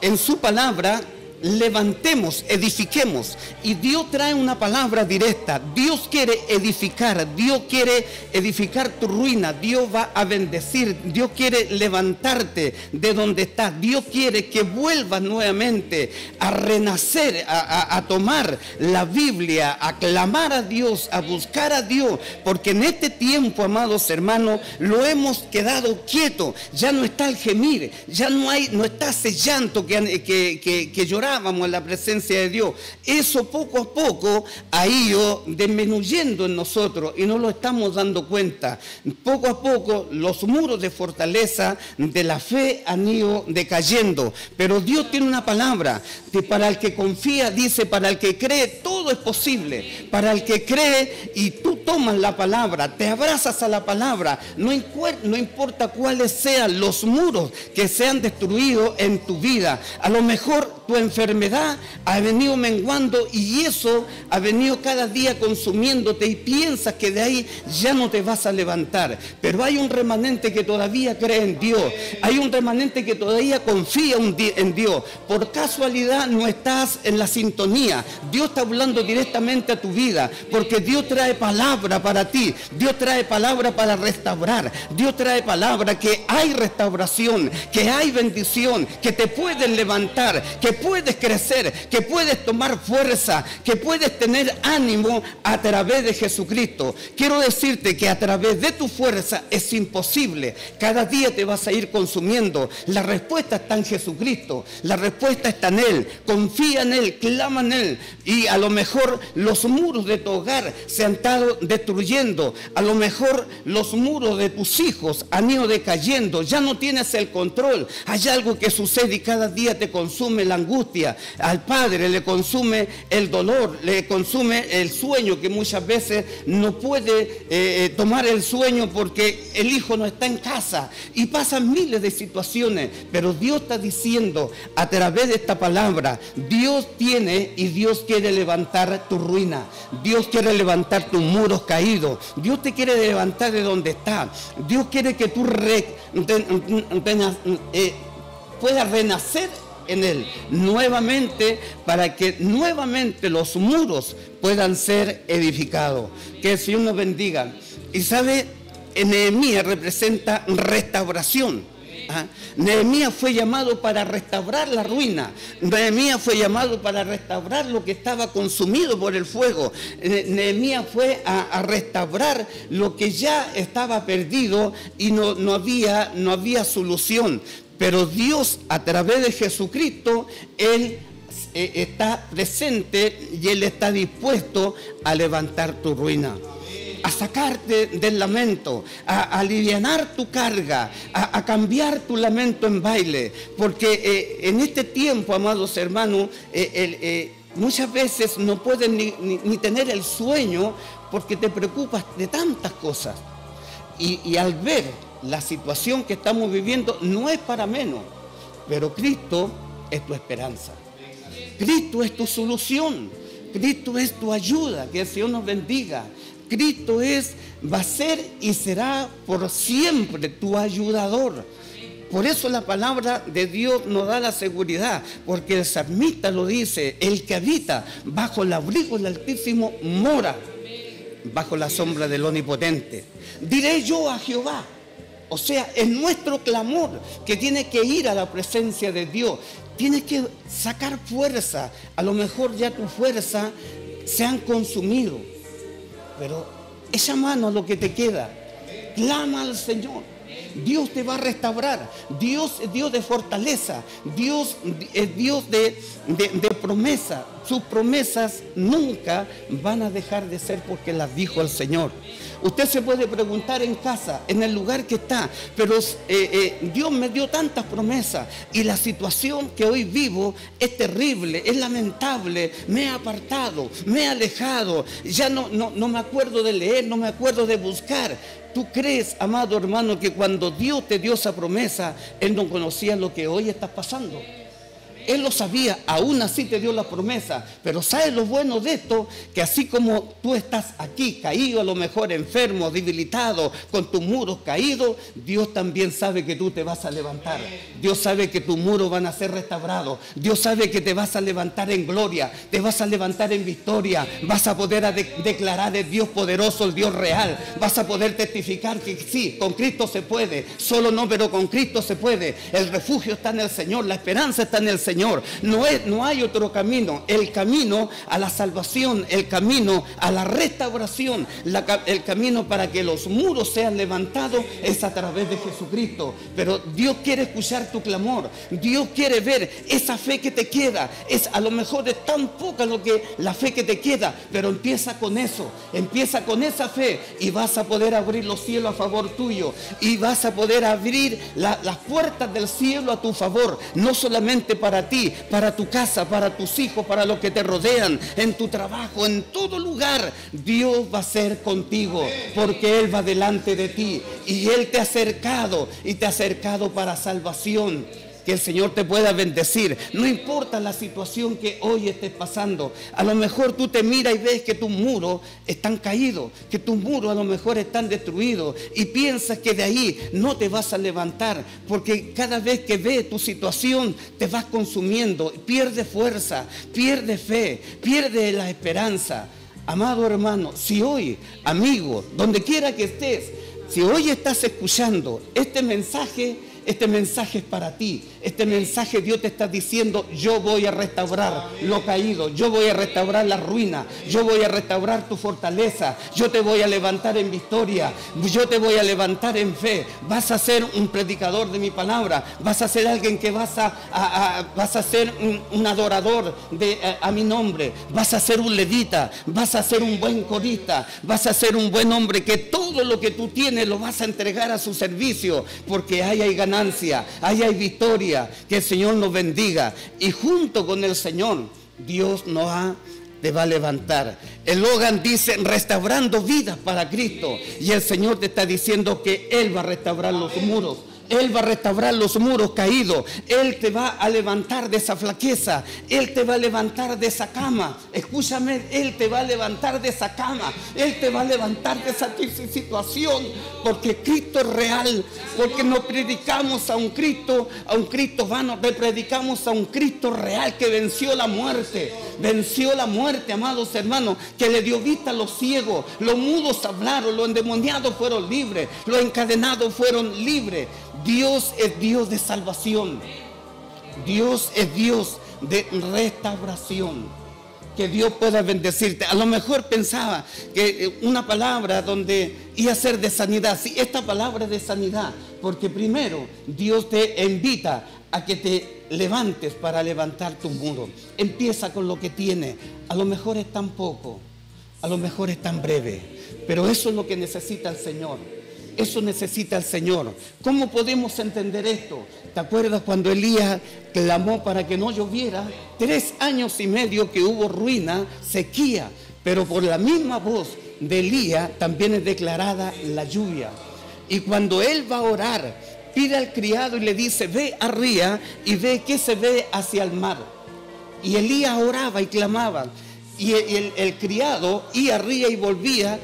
en su palabra levantemos, edifiquemos. Y Dios trae una palabra directa. Dios quiere edificar, Dios quiere edificar tu ruina, Dios va a bendecir, Dios quiere levantarte de donde estás, Dios quiere que vuelvas nuevamente a renacer, a, tomar la Biblia, a clamar a Dios, a buscar a Dios, porque en este tiempo, amados hermanos, lo hemos quedado quieto, ya no está el gemir, ya no hay, no está ese llanto que, que, que llorar vamos en la presencia de Dios. Eso poco a poco ha ido disminuyendo en nosotros y no lo estamos dando cuenta. Poco a poco los muros de fortaleza de la fe han ido decayendo. Pero Dios tiene una palabra que para el que confía, dice, para el que cree, todo es posible. Para el que cree y tú tomas la palabra, te abrazas a la palabra, no, importa cuáles sean los muros que sean destruidos en tu vida. A lo mejor tu enfermedad enfermedad ha venido menguando y eso ha venido cada día consumiéndote y piensas que de ahí ya no te vas a levantar. Pero hay un remanente que todavía cree en Dios. Hay un remanente que todavía confía en Dios. Por casualidad no estás en la sintonía. Dios está hablando directamente a tu vida porque Dios trae palabra para ti. Dios trae palabra para restaurar. Dios trae palabra que hay restauración, que hay bendición, que te pueden levantar, que puedes crecer, que puedes tomar fuerza, que puedes tener ánimo a través de Jesucristo. Quiero decirte que a través de tu fuerza es imposible. Cada día te vas a ir consumiendo. La respuesta está en Jesucristo. La respuesta está en Él. Confía en Él, clama en Él. Y a lo mejor los muros de tu hogar se han estado destruyendo. A lo mejor los muros de tus hijos han ido decayendo. Ya no tienes el control. Hay algo que sucede y cada día te consume la angustia al padre le consume el dolor, le consume el sueño, que muchas veces no puede eh, eh, tomar el sueño porque el hijo no está en casa. Y pasan miles de situaciones, pero Dios está diciendo a través de esta palabra, Dios tiene y Dios quiere levantar tu ruina. Dios quiere levantar tus muros caídos. Dios te quiere levantar de donde está. Dios quiere que tú eh, puedas renacer en él nuevamente para que nuevamente los muros puedan ser edificados. Que el Señor nos bendiga. Y sabe, Nehemías representa restauración. ¿Ah? Nehemías fue llamado para restaurar la ruina. Nehemías fue llamado para restaurar lo que estaba consumido por el fuego. Nehemías fue a, restaurar lo que ya estaba perdido y no, no, había, no había solución. Pero Dios a través de Jesucristo, Él eh, está presente y Él está dispuesto a levantar tu ruina a sacarte del lamento, a, aliviar tu carga, a, cambiar tu lamento en baile. Porque eh, en este tiempo, amados hermanos, eh, muchas veces no puedes ni, tener el sueño porque te preocupas de tantas cosas. y al ver la situación que estamos viviendo no es para menos, pero Cristo es tu esperanza. Cristo es tu solución. Cristo es tu ayuda. Que el Señor nos bendiga. Cristo es, va a ser y será por siempre tu ayudador. Por eso la palabra de Dios nos da la seguridad, porque el salmista lo dice, el que habita bajo el abrigo del Altísimo mora bajo la sombra del Omnipotente. Diré yo a Jehová. O sea, es nuestro clamor que tiene que ir a la presencia de Dios. Tienes que sacar fuerza. A lo mejor ya tu fuerza se han consumido. Pero esa mano lo que te queda. Clama al Señor. Dios te va a restaurar. Dios es Dios de fortaleza. Dios es Dios de, de, promesa. Sus promesas nunca van a dejar de ser porque las dijo el Señor. Usted se puede preguntar en casa, en el lugar que está, pero eh, eh, Dios me dio tantas promesas y la situación que hoy vivo es terrible, es lamentable, me he apartado, me he alejado, ya no, no, no me acuerdo de leer, no me acuerdo de buscar. ¿Tú crees, amado hermano, que cuando Dios te dio esa promesa, Él no conocía lo que hoy estás pasando? Él lo sabía, aún así te dio la promesa. Pero ¿sabes lo bueno de esto? Que así como tú estás aquí caído, a lo mejor enfermo, debilitado, con tus muros caídos, Dios también sabe que tú te vas a levantar. Dios sabe que tus muros van a ser restaurados. Dios sabe que te vas a levantar en gloria, te vas a levantar en victoria. Vas a poder declarar el Dios poderoso, el Dios real. Vas a poder testificar que sí, con Cristo se puede. Solo no, pero con Cristo se puede. El refugio está en el Señor, la esperanza está en el Señor. Señor. No, es, no hay otro camino. El camino a la salvación, el camino a la restauración, el camino para que los muros sean levantados es a través de Jesucristo. Pero Dios quiere escuchar tu clamor. Dios quiere ver esa fe que te queda. Es a lo mejor de tan poca lo que la fe que te queda, pero empieza con eso. Empieza con esa fe y vas a poder abrir los cielos a favor tuyo y vas a poder abrir las puertas del cielo a tu favor, no solamente para ti, para tu casa, para tus hijos, para los que te rodean, en tu trabajo, en todo lugar. Dios va a ser contigo porque Él va delante de ti y Él te ha acercado y te ha acercado para salvación que el Señor te pueda bendecir. No importa la situación que hoy estés pasando. A lo mejor tú te miras y ves que tus muros están caídos, que tus muros a lo mejor están destruidos y piensas que de ahí no te vas a levantar porque cada vez que ves tu situación te vas consumiendo, pierde fuerza, pierde fe, pierde la esperanza. Amado hermano, si hoy, amigo, donde quiera que estés, si hoy estás escuchando este mensaje, este mensaje es para ti. Este mensaje Dios te está diciendo, yo voy a restaurar lo caído, yo voy a restaurar la ruina, yo voy a restaurar tu fortaleza, yo te voy a levantar en victoria, yo te voy a levantar en fe. Vas a ser un predicador de mi palabra, vas a ser alguien que vas a, vas a ser un, adorador de, a, mi nombre, vas a ser un levita, vas a ser un buen corista, vas a ser un buen hombre que todo lo que tú tienes lo vas a entregar a su servicio, porque ahí hay ganancia, hay victoria que el Señor nos bendiga. Y junto con el Señor, Dios nos te va a levantar. El Logan dice restaurando vidas para Cristo. Y el Señor te está diciendo que Él va a restaurar los muros. Él va a restaurar los muros caídos. Él te va a levantar de esa flaqueza. Él te va a levantar de esa cama. Escúchame, Él te va a levantar de esa cama. Él te va a levantar de esa situación. Porque Cristo es real. Porque no predicamos a un Cristo, a un Cristo vano. Le predicamos a un Cristo real que venció la muerte. Venció la muerte, amados hermanos. Que le dio vista a los ciegos. Los mudos hablaron. Los endemoniados fueron libres. Los encadenados fueron libres. Dios es Dios de salvación. Dios es Dios de restauración. Que Dios pueda bendecirte. A lo mejor pensaba que eh, una palabra donde iba a ser de sanidad. Sí, esta palabra es de sanidad. Porque primero Dios te invita a que te levantes para levantar tu muro. Empieza con lo que tiene. A lo mejor es tan poco. A lo mejor es tan breve. Pero eso es lo que necesita el Señor. Eso necesita el Señor. ¿Cómo podemos entender esto? ¿Te acuerdas cuando Elías clamó para que no lloviera? Tres años y medio que hubo ruina, sequía, pero por la misma voz de Elías también es declarada la lluvia. Y cuando él va a orar, pide al criado y le dice, ve arriba y ve que se ve hacia el mar. Y Elías oraba y clamaba. Y el, criado iba arriba y volvía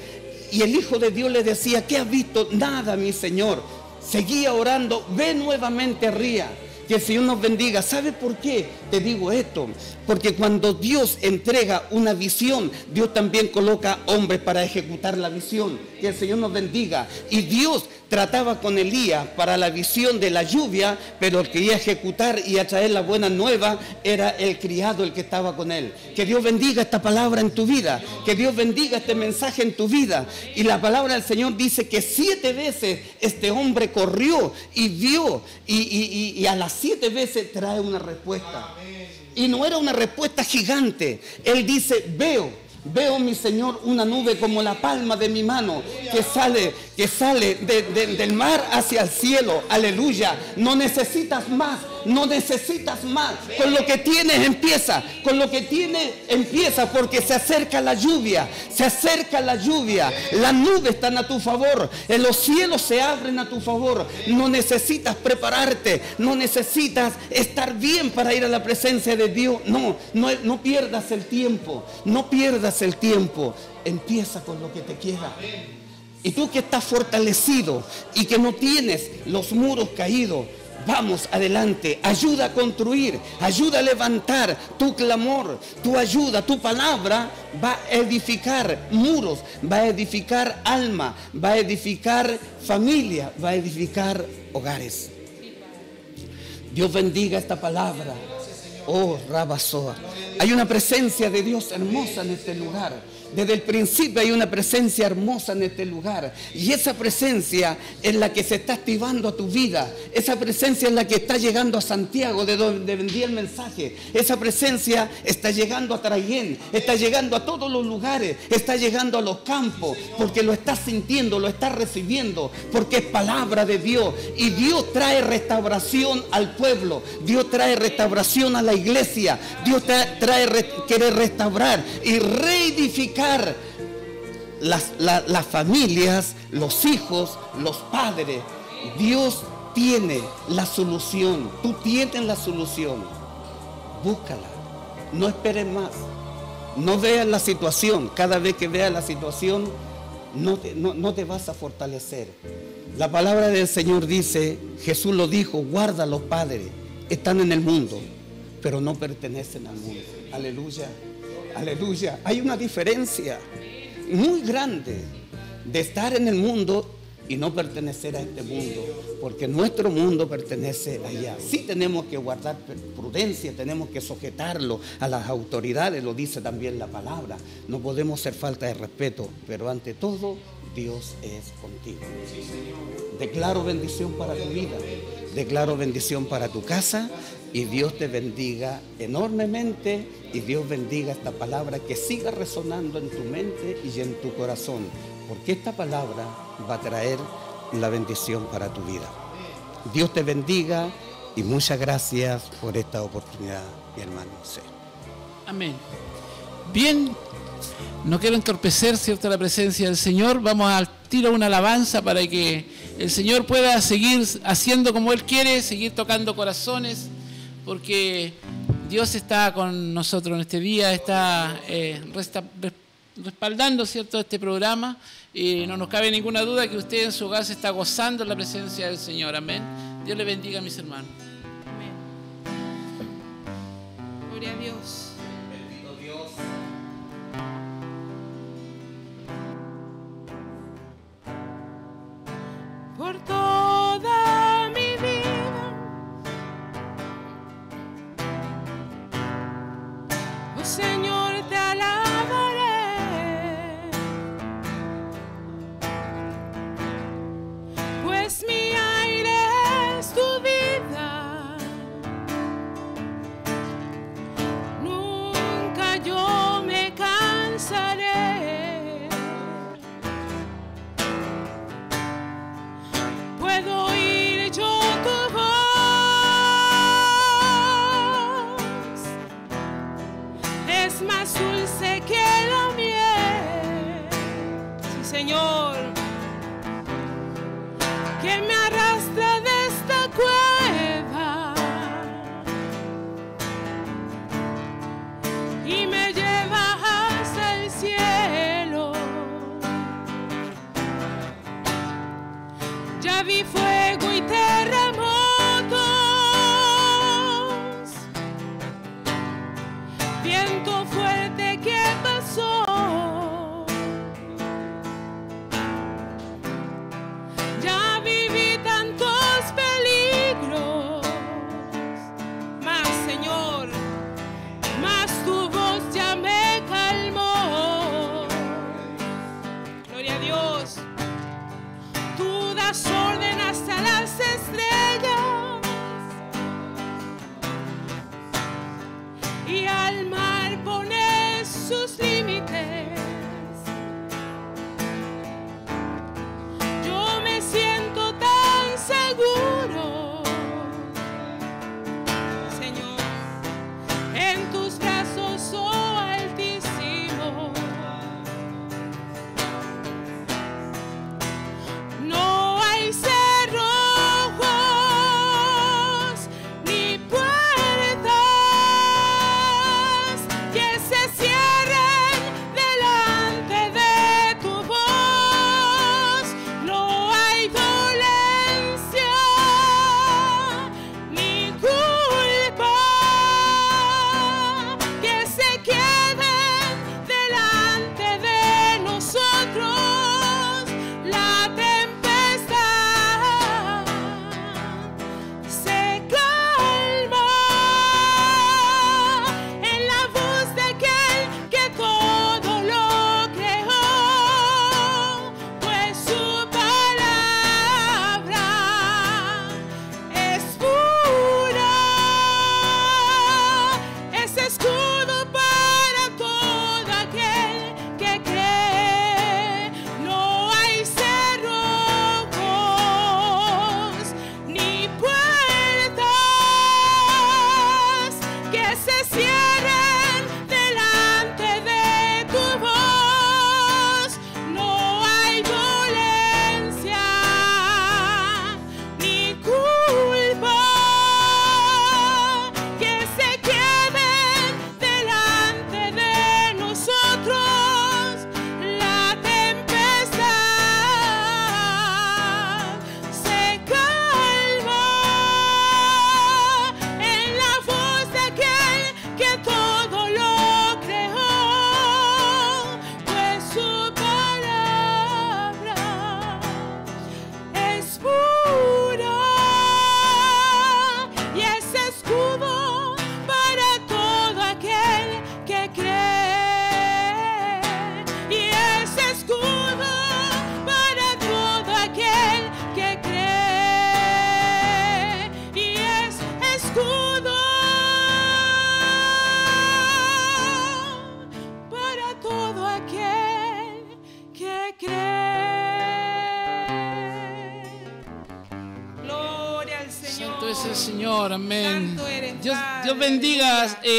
y el Hijo de Dios le decía, ¿qué has visto? Nada, mi Señor. Seguía orando, ve nuevamente ría. Que el Señor nos bendiga. ¿Sabe por qué? Te digo esto? Porque cuando Dios entrega una visión, Dios también coloca hombres para ejecutar la visión. Que el Señor nos bendiga. Y Dios trataba con Elías para la visión de la lluvia, pero el que iba a ejecutar y a traer la buena nueva era el criado el que estaba con él. Que Dios bendiga esta palabra en tu vida, que Dios bendiga este mensaje en tu vida. Y la palabra del Señor dice que siete veces este hombre corrió y vio y, y a las siete veces trae una respuesta. Y no era una respuesta gigante. Él dice, veo Veo, mi Señor, una nube como la palma de mi mano que sale, que sale del mar hacia el cielo. Aleluya. No necesitas más, no necesitas más. Con lo que tienes empieza, con lo que tienes empieza porque se acerca la lluvia, se acerca la lluvia. Las nubes están a tu favor, en los cielos se abren a tu favor. No necesitas prepararte, no necesitas estar bien para ir a la presencia de Dios. No, no, no pierdas el tiempo, no pierdas el tiempo, empieza con lo que te queda. Y tú que estás fortalecido y que no tienes los muros caídos, vamos adelante, ayuda a construir, ayuda a levantar tu clamor, tu ayuda, tu palabra va a edificar muros, va a edificar alma, va a edificar familia, va a edificar hogares. Dios bendiga esta palabra. Oh, Rabasoa. Hay una presencia de Dios hermosa en este lugar. Desde el principio hay una presencia hermosa en este lugar. Y esa presencia es la que se está activando a tu vida. Esa presencia es la que está llegando a Santiago, de donde vendí el mensaje. Esa presencia está llegando a Traiguén, está llegando a todos los lugares, está llegando a los campos, porque lo estás sintiendo, lo estás recibiendo, porque es palabra de Dios. Y Dios trae restauración al pueblo. Dios trae restauración a la iglesia. Dios trae, quiere restaurar y reedificar las, familias, los hijos, los padres. Dios tiene la solución. Tú tienes la solución. Búscala. No esperes más. No veas la situación. Cada vez que veas la situación, no te vas a fortalecer. La palabra del Señor dice, Jesús lo dijo, guarda los padres. Están en el mundo, pero no pertenecen al mundo. Aleluya. Aleluya. Hay una diferencia muy grande de estar en el mundo y no pertenecer a este mundo, porque nuestro mundo pertenece allá. Sí tenemos que guardar prudencia, tenemos que sujetarlo a las autoridades, lo dice también la palabra. No podemos ser falta de respeto, pero ante todo Dios es contigo. Declaro bendición para tu vida, declaro bendición para tu casa y Dios te bendiga enormemente y Dios bendiga esta palabra que siga resonando en tu mente y en tu corazón, porque esta palabra va a traer la bendición para tu vida. Dios te bendiga y muchas gracias por esta oportunidad, mi hermano. Amén. Bien, no quiero entorpecer, ¿cierto?, la presencia del Señor. Vamos a tirar una alabanza para que el Señor pueda seguir haciendo como Él quiere, seguir tocando corazones porque Dios está con nosotros en este día, está eh, respaldando ¿cierto? este programa y no nos cabe ninguna duda que usted en su hogar se está gozando en la presencia del Señor. Amén. Dios le bendiga mis hermanos. Amén. Gloria a Dios.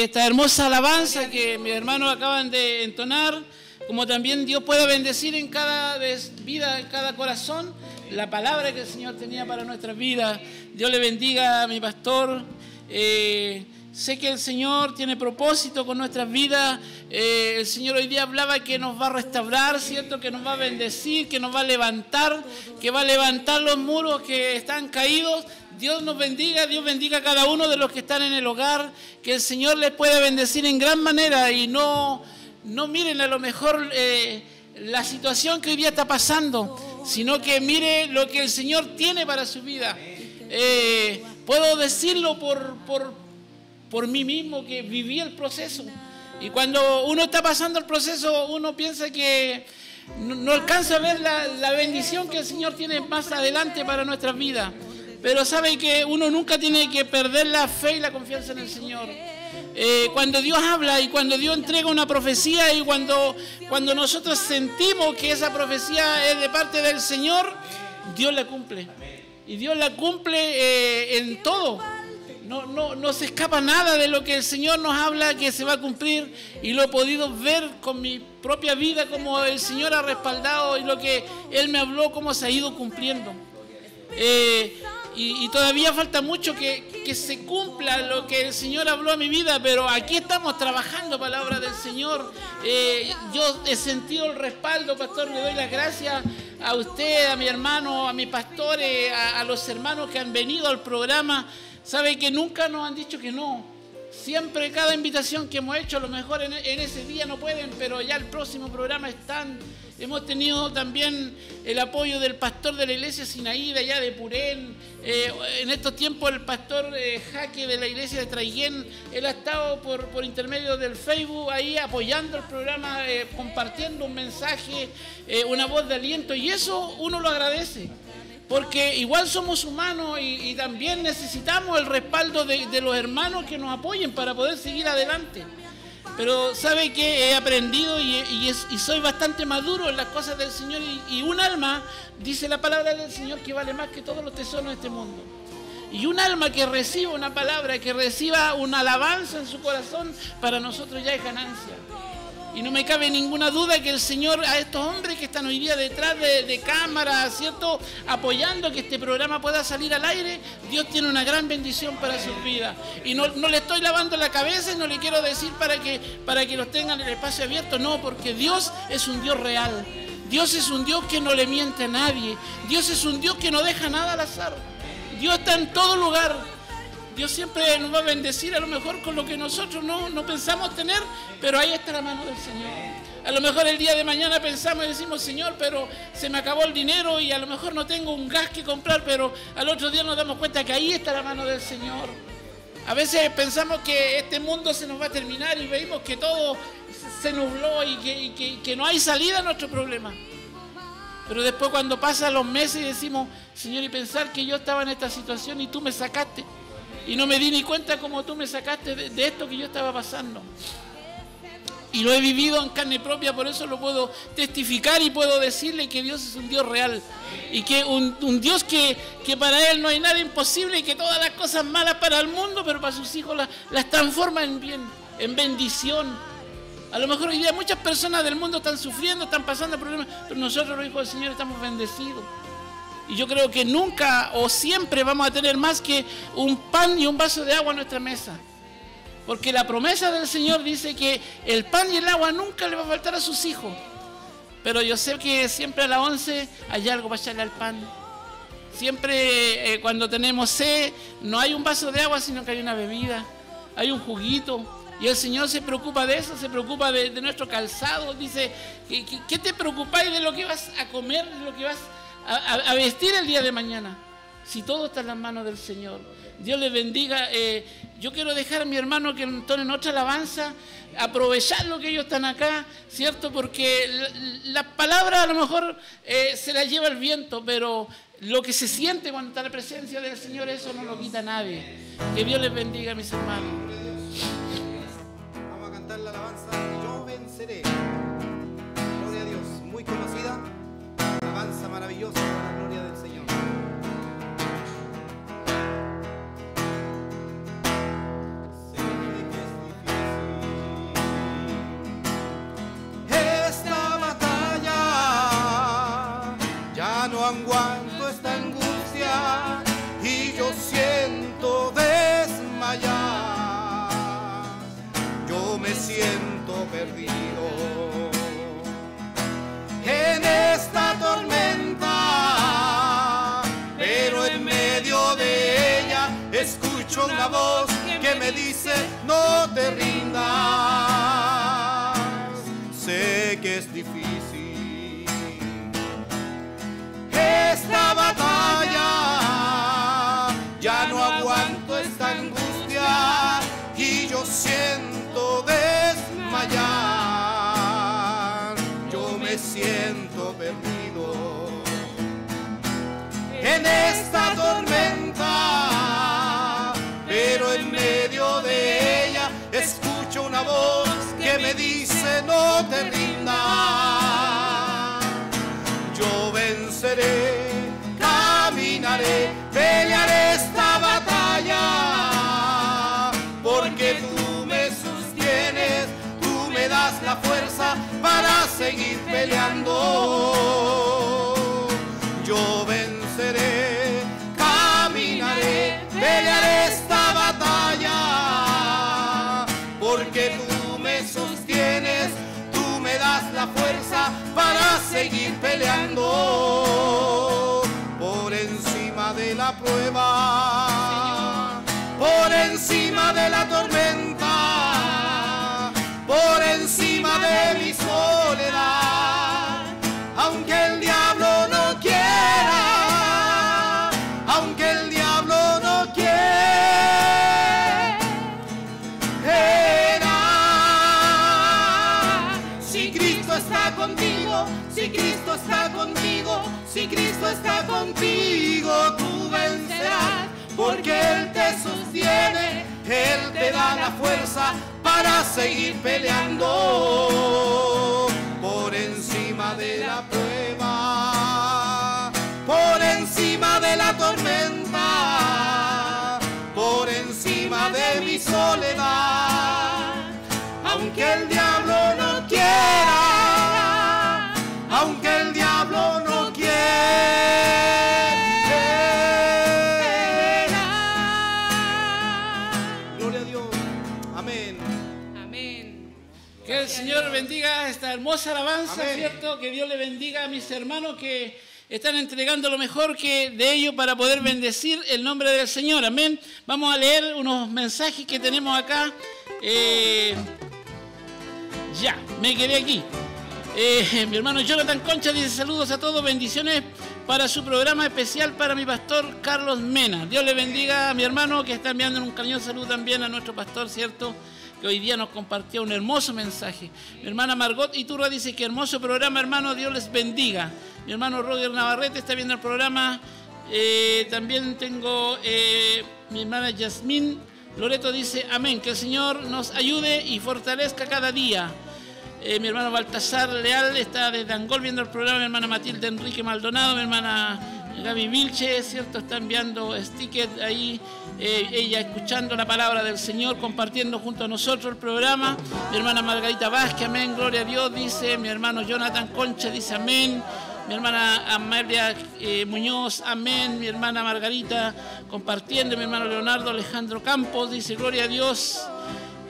Esta hermosa alabanza que mis hermanos acaban de entonar, como también Dios pueda bendecir en cada vida, en cada corazón, la palabra que el Señor tenía para nuestras vidas. Dios le bendiga a mi pastor. eh, sé que el Señor tiene propósito con nuestras vidas. Eh, el Señor hoy día hablaba que nos va a restaurar, ¿cierto? Que nos va a bendecir, que nos va a levantar, que va a levantar los muros que están caídos. Dios nos bendiga, Dios bendiga a cada uno de los que están en el hogar, que el Señor les pueda bendecir en gran manera y no, no miren a lo mejor eh, la situación que hoy día está pasando, sino que mire lo que el Señor tiene para su vida. Eh, puedo decirlo por, por, por mí mismo que viví el proceso. Y cuando uno está pasando el proceso, uno piensa que no, alcanza a ver la, la bendición que el Señor tiene más adelante para nuestras vidas. Pero sabe que uno nunca tiene que perder la fe y la confianza en el Señor. Eh, cuando Dios habla y cuando Dios entrega una profecía y cuando, cuando nosotros sentimos que esa profecía es de parte del Señor, Dios la cumple. Y Dios la cumple eh, en todo. No, no, no se escapa nada de lo que el Señor nos habla que se va a cumplir y lo he podido ver con mi propia vida como el Señor ha respaldado y lo que Él me habló, cómo se ha ido cumpliendo. Eh, y, todavía falta mucho que, que se cumpla lo que el Señor habló a mi vida, pero aquí estamos trabajando para la obra del Señor. Eh, yo he sentido el respaldo, pastor, le doy las gracias a usted, a mi hermano, a mis pastores, a, a los hermanos que han venido al programa. Sabe que nunca nos han dicho que no. Siempre cada invitación que hemos hecho, a lo mejor en, en ese día no pueden, pero ya el próximo programa están. Hemos tenido también el apoyo del pastor de la iglesia Sinaí, de allá de Purén. Eh, en estos tiempos el pastor eh, Jaque de la iglesia de Traiguén, él ha estado por, por intermedio del Facebook ahí apoyando el programa, eh, compartiendo un mensaje, una voz de aliento y eso uno lo agradece. Porque igual somos humanos y, también necesitamos el respaldo de, los hermanos que nos apoyen para poder seguir adelante. Pero sabe que he aprendido y, y soy bastante maduro en las cosas del Señor y, y un alma, dice la palabra del Señor, que vale más que todos los tesoros de este mundo. Y un alma que reciba una palabra, que reciba una alabanza en su corazón, para nosotros ya es ganancia. Y no me cabe ninguna duda que el Señor a estos hombres que están hoy día detrás de, de cámara, ¿cierto? Apoyando que este programa pueda salir al aire, Dios tiene una gran bendición para sus vidas. Y no, no le estoy lavando la cabeza y no le quiero decir para que, para que los tengan el espacio abierto, no, porque Dios es un Dios real. Dios es un Dios que no le miente a nadie. Dios es un Dios que no deja nada al azar. Dios está en todo lugar. Dios siempre nos va a bendecir a lo mejor con lo que nosotros no, pensamos tener, pero ahí está la mano del Señor. A lo mejor el día de mañana pensamos y decimos, Señor, pero se me acabó el dinero y a lo mejor no tengo un gas que comprar, pero al otro día nos damos cuenta que ahí está la mano del Señor. A veces pensamos que este mundo se nos va a terminar y veis que todo se nubló y que no hay salida a nuestro problema. Pero después cuando pasan los meses y decimos, Señor, y pensar que yo estaba en esta situación y tú me sacaste. Y no me di ni cuenta como tú me sacaste de, esto que yo estaba pasando. Y lo he vivido en carne propia, por eso lo puedo testificar y puedo decirle que Dios es un Dios real. Y que un, un Dios que, que para Él no hay nada imposible y que todas las cosas malas para el mundo, pero para sus hijos las, las transforma en bien, en bendición. A lo mejor hoy día muchas personas del mundo están sufriendo, están pasando problemas, pero nosotros los hijos del Señor estamos bendecidos. Y yo creo que nunca o siempre vamos a tener más que un pan y un vaso de agua en nuestra mesa. Porque la promesa del Señor dice que el pan y el agua nunca le va a faltar a sus hijos. Pero yo sé que siempre a las 11 hay algo para echarle al pan. Siempre eh, cuando tenemos sed, no hay un vaso de agua, sino que hay una bebida, hay un juguito. Y el Señor se preocupa de eso, se preocupa de, nuestro calzado. Dice, ¿qué, qué, qué te preocupáis de lo que vas a comer, de lo que vas a, a- vestir el día de mañana? Si todo está en las manos del Señor. Dios les bendiga. Eh, yo quiero dejar a mi hermano que entonen otra alabanza, aprovechar lo que ellos están acá, ¿cierto? Porque la, la palabra a lo mejor eh, se la lleva el viento, pero lo que se siente cuando está la presencia del Señor, eso no lo quita nadie. Que Dios les bendiga, mis hermanos. Vamos a cantar la alabanza Yo venceré. Gloria a Dios, muy conocida. Para la gloria del Señor. Esta batalla. Ya no aguanto esta angustia y yo siento desmayar. Yo me siento perdido una voz que me dice no te rindas. Sé que es difícil esta batalla. Ya no aguanto esta angustia y yo siento desmayar. Yo me siento perdido en esta tormenta, voz que me dice no te rindas yo venceré, caminaré, pelearé esta batalla, porque tú me sostienes, tú me das la fuerza para seguir peleando. La fuerza para seguir peleando por encima de la prueba, por encima de la si Cristo está contigo, tú vencerás, porque Él te sostiene, Él te da la fuerza para seguir peleando por encima de la prueba, por encima de la tormenta, por encima de mi soledad, aunque el diablo bendiga esta hermosa alabanza, Amén. ¿cierto? Que Dios le bendiga a mis hermanos que están entregando lo mejor que de ellos para poder bendecir el nombre del Señor. Amén. Vamos a leer unos mensajes que tenemos acá. Eh, ya, me quedé aquí. Eh, mi hermano Jonathan Concha dice saludos a todos, bendiciones para su programa especial para mi pastor Carlos Mena. Dios le bendiga a mi hermano que está enviando un cariñoso saludo también a nuestro pastor, ¿cierto? Que hoy día nos compartió un hermoso mensaje. Mi hermana Margot Iturra dice que hermoso programa, hermano, Dios les bendiga. Mi hermano Roger Navarrete está viendo el programa. Eh, también tengo eh, mi hermana Yasmín Loreto dice, amén, que el Señor nos ayude y fortalezca cada día. Eh, mi hermano Baltasar Leal está desde Angol viendo el programa, mi hermana Matilde Enrique Maldonado, mi hermana Gaby Vilche, ¿cierto? Está enviando stickers ahí, eh, ella escuchando la palabra del Señor, compartiendo junto a nosotros el programa. Mi hermana Margarita Vázquez, amén, gloria a Dios, dice. Mi hermano Jonathan Concha dice, amén. Mi hermana Amelia eh, Muñoz, amén. Mi hermana Margarita compartiendo. Mi hermano Leonardo Alejandro Campos dice, gloria a Dios.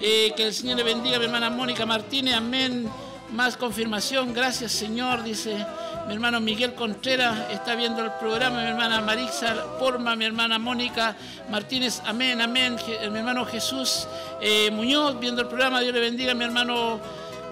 Eh, que el Señor le bendiga, mi hermana Mónica Martínez, amén. Más confirmación, gracias Señor, dice mi hermano Miguel Contreras, está viendo el programa, mi hermana Marixa Porma, mi hermana Mónica Martínez, amén, amén. Mi hermano Jesús eh, Muñoz, viendo el programa, Dios le bendiga, mi hermano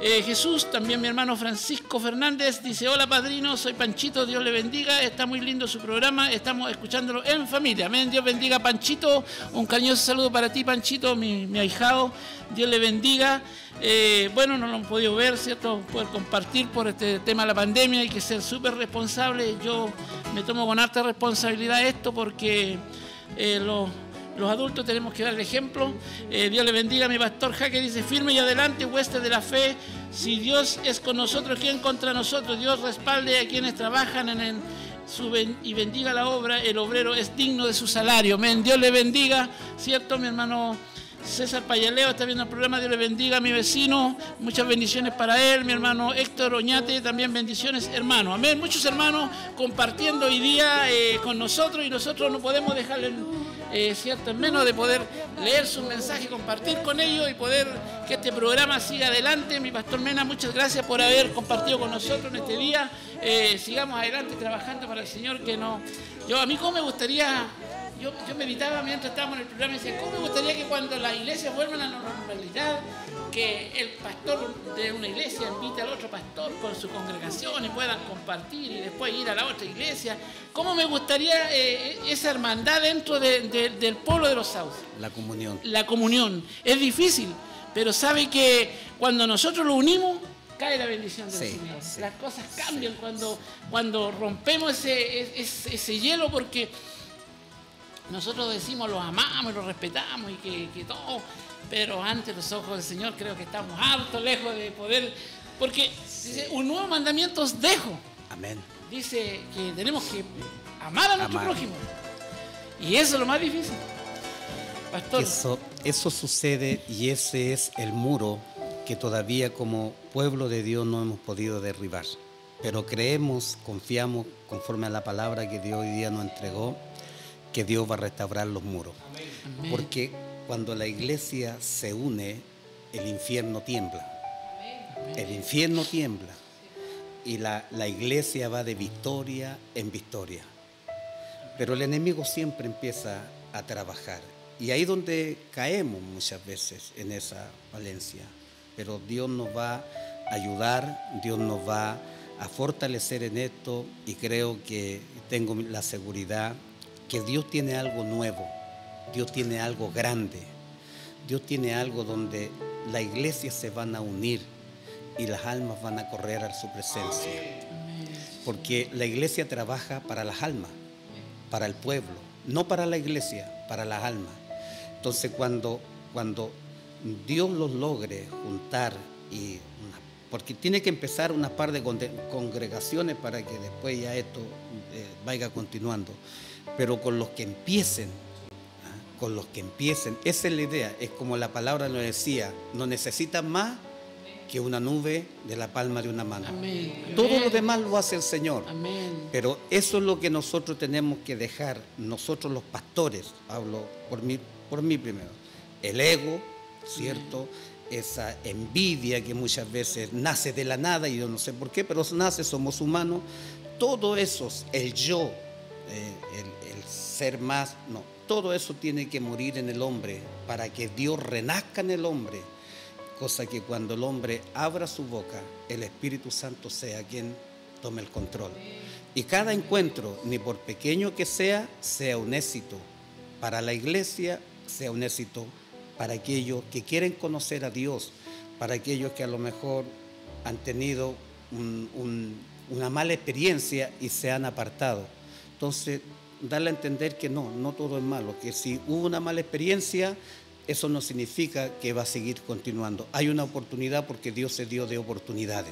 eh, Jesús, también mi hermano Francisco Fernández, dice, hola padrino, soy Panchito, Dios le bendiga, está muy lindo su programa, estamos escuchándolo en familia, amén, Dios bendiga Panchito, un cariñoso saludo para ti Panchito, mi, mi ahijado, Dios le bendiga. Eh, bueno, no lo hemos podido ver, ¿cierto? Poder compartir por este tema de la pandemia, hay que ser súper responsable. Yo me tomo con harta responsabilidad esto porque eh, los, los adultos tenemos que dar el ejemplo. Eh, Dios le bendiga a mi pastor Jaque, dice, firme y adelante, hueste de la fe. Si Dios es con nosotros, ¿quién contra nosotros? Dios respalde a quienes trabajan en su y bendiga la obra. El obrero es digno de su salario. Dios le bendiga, ¿cierto, mi hermano? César Payaleo está viendo el programa, Dios le bendiga a mi vecino, muchas bendiciones para él, mi hermano Héctor Oñate, también bendiciones, hermano. Amén, muchos hermanos compartiendo hoy día eh, con nosotros y nosotros no podemos dejarle, eh, cierto, en menos de poder leer su mensaje, compartir con ellos y poder que este programa siga adelante. Mi pastor Mena, muchas gracias por haber compartido con nosotros en este día. Eh, sigamos adelante trabajando para el Señor que no... Yo a mí como me gustaría yo, yo meditaba mientras estábamos en el programa y decía, ¿cómo me gustaría que cuando las iglesias vuelvan a la normalidad, que el pastor de una iglesia invite al otro pastor con su congregación y puedan compartir y después ir a la otra iglesia? ¿Cómo me gustaría eh, esa hermandad dentro de- de- del pueblo de los sauces? La comunión. La comunión. Es difícil, pero sabe que cuando nosotros lo unimos, cae la bendición del Sí, Señor. sí. Las cosas cambian cuando, cuando rompemos ese, ese, ese hielo porque nosotros decimos los amamos y los respetamos y que, que todo, pero ante los ojos del Señor creo que estamos harto lejos de poder, porque dice, un nuevo mandamiento os dejo, Amén. dice que tenemos que amar a nuestro Amar. prójimo. Y eso es lo más difícil. Pastor, Eso, eso sucede y ese es el muro que todavía como pueblo de Dios no hemos podido derribar. Pero creemos, confiamos, conforme a la palabra que Dios hoy día nos entregó, que Dios va a restaurar los muros. Amén. Porque cuando la iglesia se une, el infierno tiembla. El infierno tiembla. Y la, la iglesia va de victoria en victoria. Pero el enemigo siempre empieza a trabajar Y ahí donde caemos muchas veces en esa valencia. Pero Dios nos va a ayudar, Dios nos va a fortalecer en esto y creo que tengo la seguridad que Dios tiene algo nuevo, Dios tiene algo grande, Dios tiene algo donde la iglesia se van a unir y las almas van a correr a su presencia. Porque la iglesia trabaja para las almas, para el pueblo, no para la iglesia, para las almas. Entonces cuando, cuando Dios los logre juntar y porque tiene que empezar una par de congregaciones para que después ya esto eh, vaya continuando. Pero con los que empiecen, ¿ah? con los que empiecen, esa es la idea, es como la palabra nos decía, no necesitan más que una nube de la palma de una mano. Todo lo demás lo hace el Señor. Pero eso es lo que nosotros tenemos que dejar, nosotros los pastores, hablo por mí, por mí primero, el ego, ¿cierto? Esa envidia que muchas veces nace de la nada y yo no sé por qué, pero nace, somos humanos. Todo eso, el yo, eh, el ser más, no, todo eso tiene que morir en el hombre para que Dios renazca en el hombre cosa que cuando el hombre abra su boca, el Espíritu Santo sea quien tome el control. Y cada encuentro, ni por pequeño que sea, sea un éxito para la iglesia, sea un éxito para aquellos que quieren conocer a Dios, para aquellos que a lo mejor han tenido una mala experiencia y se han apartado. Entonces, darle a entender que no, no todo es malo, que si hubo una mala experiencia, eso no significa que va a seguir continuando. Hay una oportunidad porque Dios se dio de oportunidades.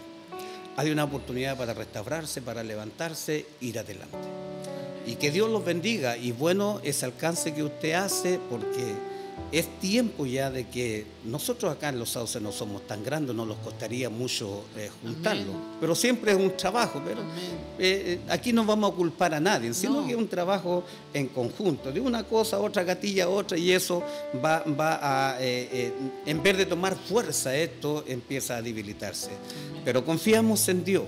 Hay una oportunidad para restaurarse, para levantarse, ir adelante. Y que Dios los bendiga. Y bueno ese alcance que usted hace porque es tiempo ya de que nosotros acá en los sauces no somos tan grandes, no nos costaría mucho eh, juntarlo, pero siempre es un trabajo, pero eh, eh, aquí no vamos a culpar a nadie, sino que es un trabajo en conjunto, de una cosa a otra, gatilla a otra, y eso va, va a, en vez de tomar fuerza esto, empieza a debilitarse. Pero confiamos en Dios,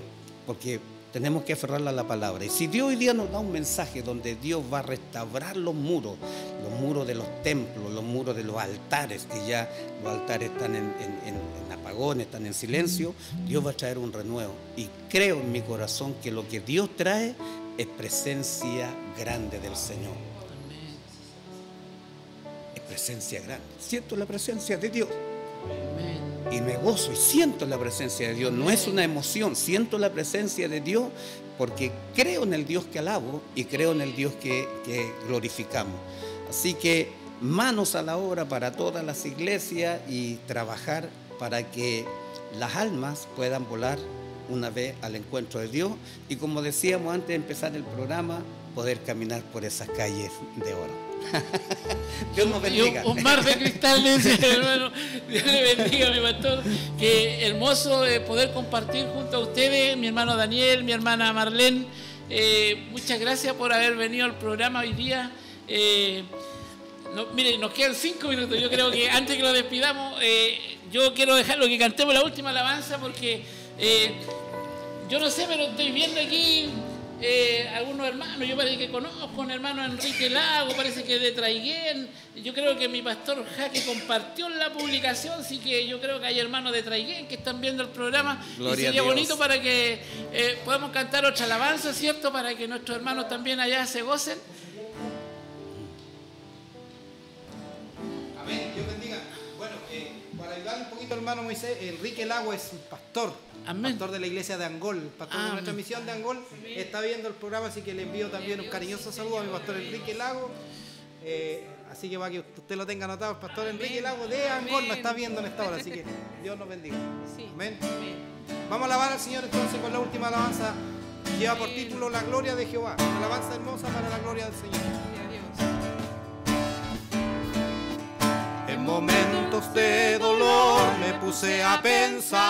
porque tenemos que aferrarla a la palabra. Y si Dios hoy día nos da un mensaje donde Dios va a restaurar los muros, los muros de los templos, los muros de los altares, que ya los altares están en, en apagón, están en silencio, Dios va a traer un renuevo. Y creo en mi corazón que lo que Dios trae es presencia grande del Señor. Es presencia grande. Siento la presencia de Dios. Amén y me gozo y siento la presencia de Dios. No es una emoción, siento la presencia de Dios porque creo en el Dios que alabo y creo en el Dios que, glorificamos. Así que manos a la obra para todas las iglesias y trabajar para que las almas puedan volar una vez al encuentro de Dios y como decíamos antes de empezar el programa, poder caminar por esas calles de oro. [laughs] Dios nos bendiga. Un, mar de cristal, [laughs] hermano. Dios le bendiga, mi pastor. Qué hermoso eh, poder compartir junto a ustedes, mi hermano Daniel, mi hermana Marlene. Eh, muchas gracias por haber venido al programa hoy día. Eh, mire, nos quedan cinco minutos. Yo creo que antes que lo despidamos, yo quiero dejarlo que cantemos la última alabanza porque yo no sé, pero estoy viendo aquí eh, algunos hermanos, yo parece que conozco un hermano Enrique Lago, parece que de Traiguén, yo creo que mi pastor Jaque compartió la publicación, así que yo creo que hay hermanos de Traiguén que están viendo el programa y sería bonito para que eh, podamos cantar otra alabanza, ¿cierto? Para que nuestros hermanos también allá se gocen. Poquito hermano Moisés, Enrique Lago es un pastor pastor de la iglesia de Angol, pastor de nuestra misión de Angol, está viendo el programa, así que le envío también un cariñoso saludo a mi pastor Enrique Lago. Eh, así que para que usted lo tenga anotado, el pastor Enrique Lago de Angol nos está viendo en esta hora, así que [laughs] Dios nos bendiga. Amén. Vamos a alabar al Señor entonces con la última alabanza. Lleva por título La gloria de Jehová. Una alabanza hermosa para la gloria del Señor. Momentos de dolor me puse a pensar.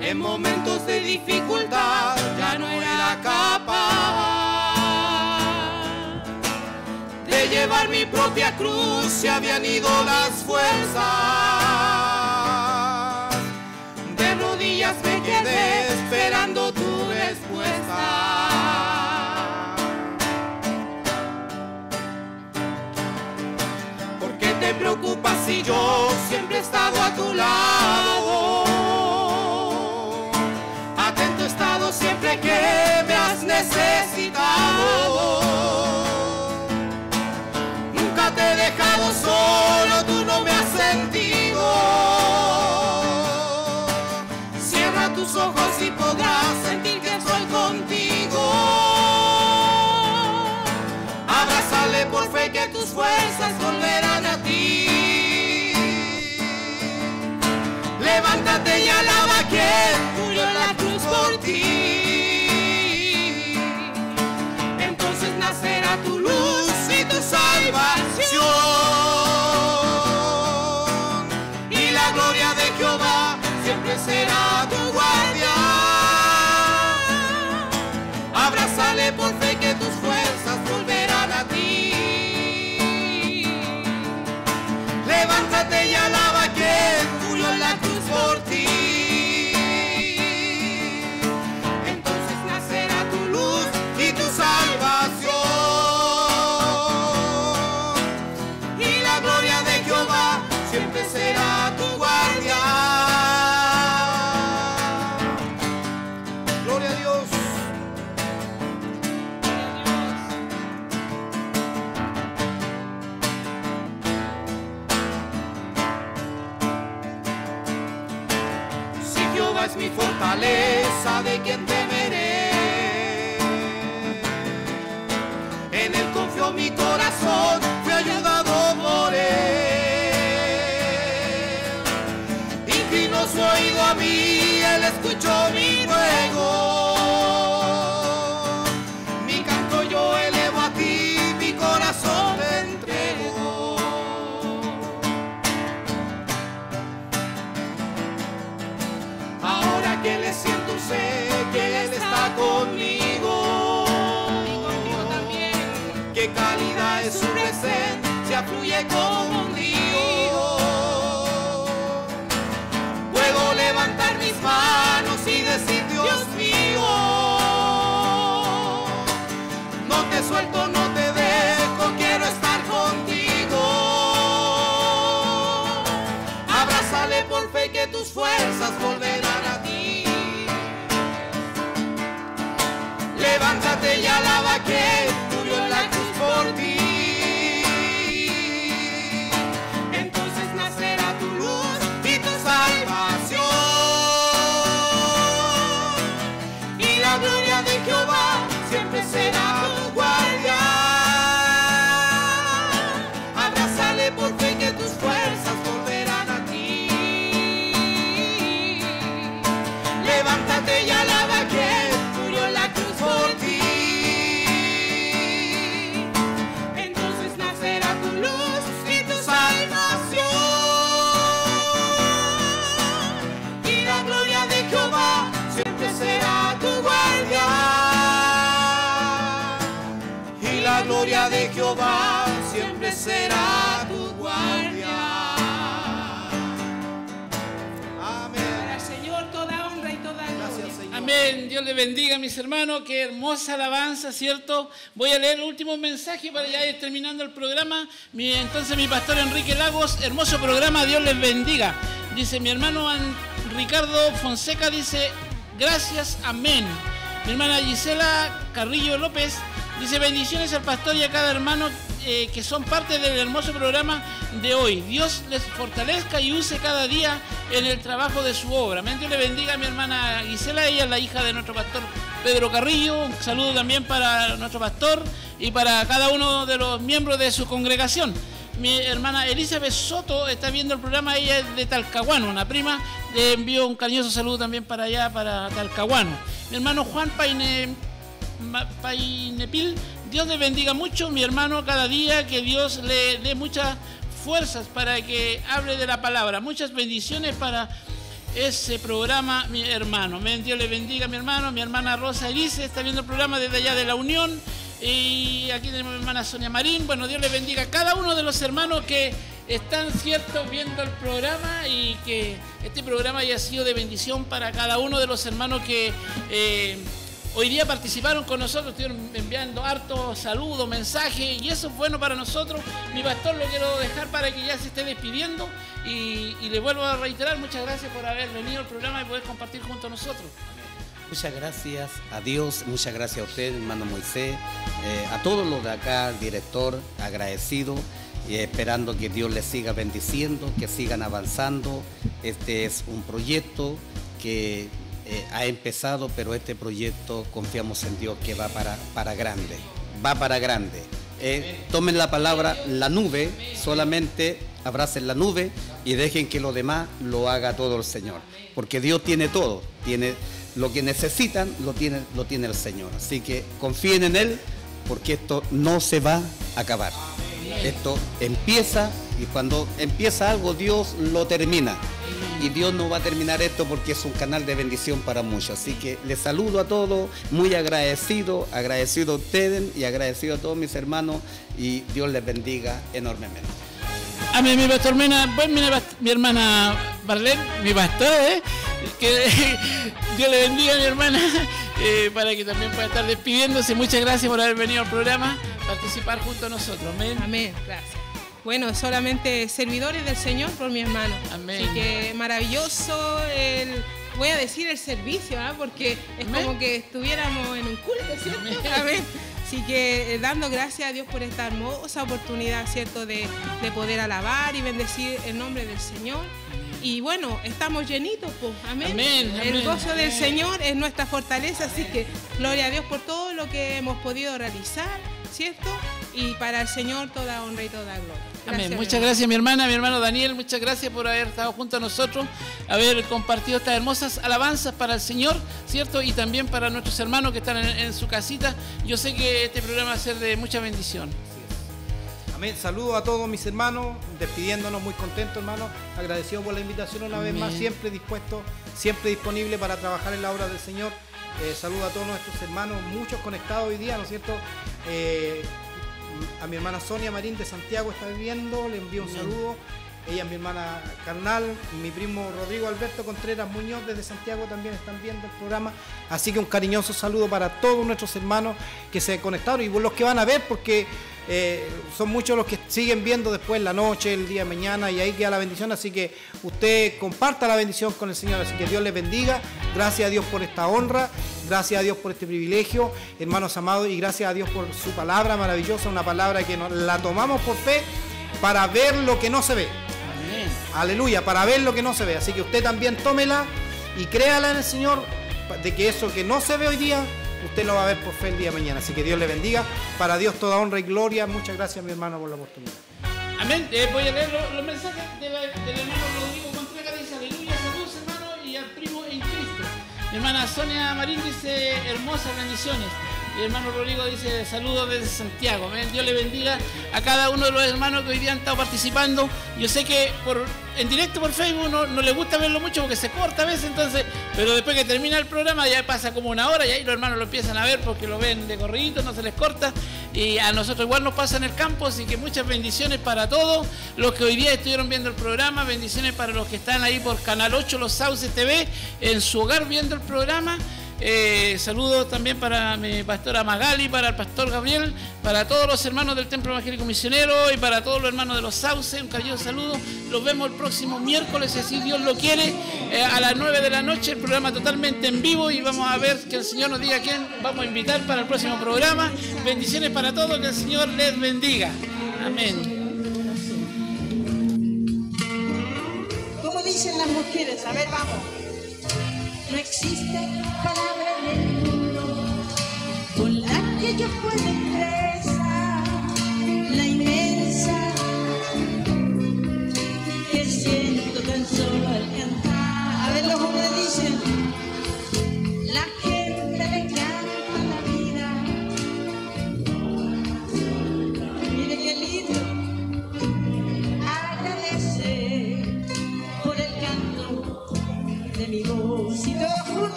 En momentos de dificultad ya no era capaz de llevar mi propia cruz. Se habían ido las fuerzas. De rodillas me quedé esperando tu te preocupas si yo siempre he estado a tu lado? Atento he estado siempre que me has necesitado. Nunca te he dejado solo, tú no me has sentido. Cierra tus ojos y podrás sentir que estoy contigo. Por fe que tus fuerzas volverán a ti. Levántate y alaba que murió en la cruz por ti. Es mi fortaleza, ¿de quien temeré? En él confió mi corazón, fui ayudado por él. Inclinó su oído a mí, él escuchó mi presencia, Jehová siempre será tu guardia. Amén. Para el Señor toda honra y toda gloria. Gracias, Señor. Amén. Dios les bendiga, mis hermanos. Qué hermosa alabanza, ¿cierto? Voy a leer el último mensaje para ya ir terminando el programa. Mi- entonces, mi pastor Enrique Lagos, hermoso programa, Dios les bendiga. Dice mi hermano An- Ricardo Fonseca, dice, gracias, amén. Mi hermana Gisela Carrillo López dice, bendiciones al pastor y a cada hermano eh, que son parte del hermoso programa de hoy. Dios les fortalezca y use cada día en el trabajo de su obra. Amén. Le bendiga a mi hermana Gisela, ella es la hija de nuestro pastor Pedro Carrillo. Un saludo también para nuestro pastor y para cada uno de los miembros de su congregación. Mi hermana Elizabeth Soto está viendo el programa, ella es de Talcahuano, una prima. Le envío un cariñoso saludo también para allá, para Talcahuano. Mi hermano Juan Paine, Painepil, Dios le bendiga mucho, mi hermano, cada día, que Dios le dé muchas fuerzas para que hable de la palabra. Muchas bendiciones para ese programa, mi hermano. Dios le bendiga, mi hermano. Mi hermana Rosa Elise está viendo el programa desde allá de la Unión. Y aquí tenemos a mi hermana Sonia Marín. Bueno, Dios le bendiga a cada uno de los hermanos que están, cierto, viendo el programa y que este programa haya sido de bendición para cada uno de los hermanos que eh, hoy día participaron con nosotros, estuvieron enviando hartos saludos, mensajes, y eso es bueno para nosotros. Mi pastor lo quiero dejar para que ya se esté despidiendo y, le vuelvo a reiterar, muchas gracias por haber venido al programa y poder compartir junto a nosotros. Muchas gracias a Dios, muchas gracias a usted, hermano Moisés, eh, a todos los de acá, director, agradecido y esperando que Dios les siga bendiciendo, que sigan avanzando. Este es un proyecto que eh, ha empezado, pero este proyecto confiamos en Dios que va para, para grande, va para grande. Eh, tomen la palabra la nube, solamente abracen la nube y dejen que lo demás lo haga todo el Señor, porque Dios tiene todo, tiene lo que necesitan, lo tiene, lo tiene el Señor. Así que confíen en Él, porque esto no se va a acabar. Esto empieza y cuando empieza algo Dios lo termina. Y Dios no va a terminar esto porque es un canal de bendición para muchos. Así que les saludo a todos, muy agradecido, agradecido a ustedes y agradecido a todos mis hermanos y Dios les bendiga enormemente. Amén, mi pastor Mena, pues mi, hermana Marlene, mi pastor, ¿eh? que [laughs] Dios le bendiga a mi hermana [laughs] eh, para que también pueda estar despidiéndose. Muchas gracias por haber venido al programa, participar junto a nosotros. Amén. Amén, gracias. Bueno, solamente servidores del Señor por mi hermano. Amén. Así que maravilloso el, voy a decir el servicio, ¿ah? porque es como que estuviéramos en un culto, ¿cierto? Amén. Así que eh, dando gracias a Dios por esta hermosa oportunidad, ¿cierto?, de, de poder alabar y bendecir el nombre del Señor. Y bueno, estamos llenitos, pues. Amén. el gozo del Señor es nuestra fortaleza, así que gloria a Dios por todo lo que hemos podido realizar, ¿cierto? Y para el Señor toda honra y toda gloria. Amén. Muchas gracias mi hermana, mi hermano Daniel, muchas gracias por haber estado junto a nosotros, haber compartido estas hermosas alabanzas para el Señor, ¿cierto? Y también para nuestros hermanos que están en, su casita. Yo sé que este programa va a ser de mucha bendición. Amén. Saludos a todos mis hermanos, despidiéndonos muy contentos, hermanos. Agradecido por la invitación una vez más, siempre dispuesto, siempre disponible para trabajar en la obra del Señor. Eh, saludo a todos nuestros hermanos, muchos conectados hoy día, ¿no es cierto? Eh, a mi hermana Sonia Marín de Santiago está viviendo, le envío un saludo. Ella es mi hermana carnal, mi primo Rodrigo Alberto Contreras Muñoz desde Santiago también están viendo el programa. Así que un cariñoso saludo para todos nuestros hermanos que se conectaron y los que van a ver porque eh, son muchos los que siguen viendo después la noche, el día de mañana y ahí queda la bendición. Así que usted comparta la bendición con el Señor. Así que Dios les bendiga. Gracias a Dios por esta honra. Gracias a Dios por este privilegio, hermanos amados. Y gracias a Dios por su palabra maravillosa. Una palabra que la tomamos por fe para ver lo que no se ve. Aleluya, para ver lo que no se ve. Así que usted también tómela y créala en el Señor de que eso que no se ve hoy día usted lo va a ver por fe el día de mañana. Así que Dios le bendiga. Para Dios toda honra y gloria. Muchas gracias, mi hermano, por la oportunidad. Amén. Eh, voy a leer los, mensajes del hermano Rodrigo Contreras. Dice, aleluya, saludos, hermano, y al primo en Cristo. Mi hermana Sonia Marín dice, hermosas bendiciones. Mi hermano Rodrigo dice saludos desde Santiago. Dios le bendiga a cada uno de los hermanos que hoy día han estado participando. Yo sé que por, en directo por Facebook no, les gusta verlo mucho porque se corta a veces, entonces, pero después que termina el programa ya pasa como una hora y ahí los hermanos lo empiezan a ver porque lo ven de corrido, no se les corta. Y a nosotros igual nos pasa en el campo, así que muchas bendiciones para todos los que hoy día estuvieron viendo el programa, bendiciones para los que están ahí por Canal 8, los Sauces TV, en su hogar viendo el programa. Eh, saludos también para mi pastora Magali, para el pastor Gabriel, para todos los hermanos del Templo Evangélico Misionero y para todos los hermanos de los Sauces. Un cariñoso saludo. Los vemos el próximo miércoles, si Dios lo quiere, eh, a las 9 de la noche. El programa totalmente en vivo y vamos a ver que el Señor nos diga quién vamos a invitar para el próximo programa. Bendiciones para todos, que el Señor les bendiga. Amén. Como dicen las mujeres, a ver, vamos. No existe palabra en el mundo con la que yo pueda expresar la inmensa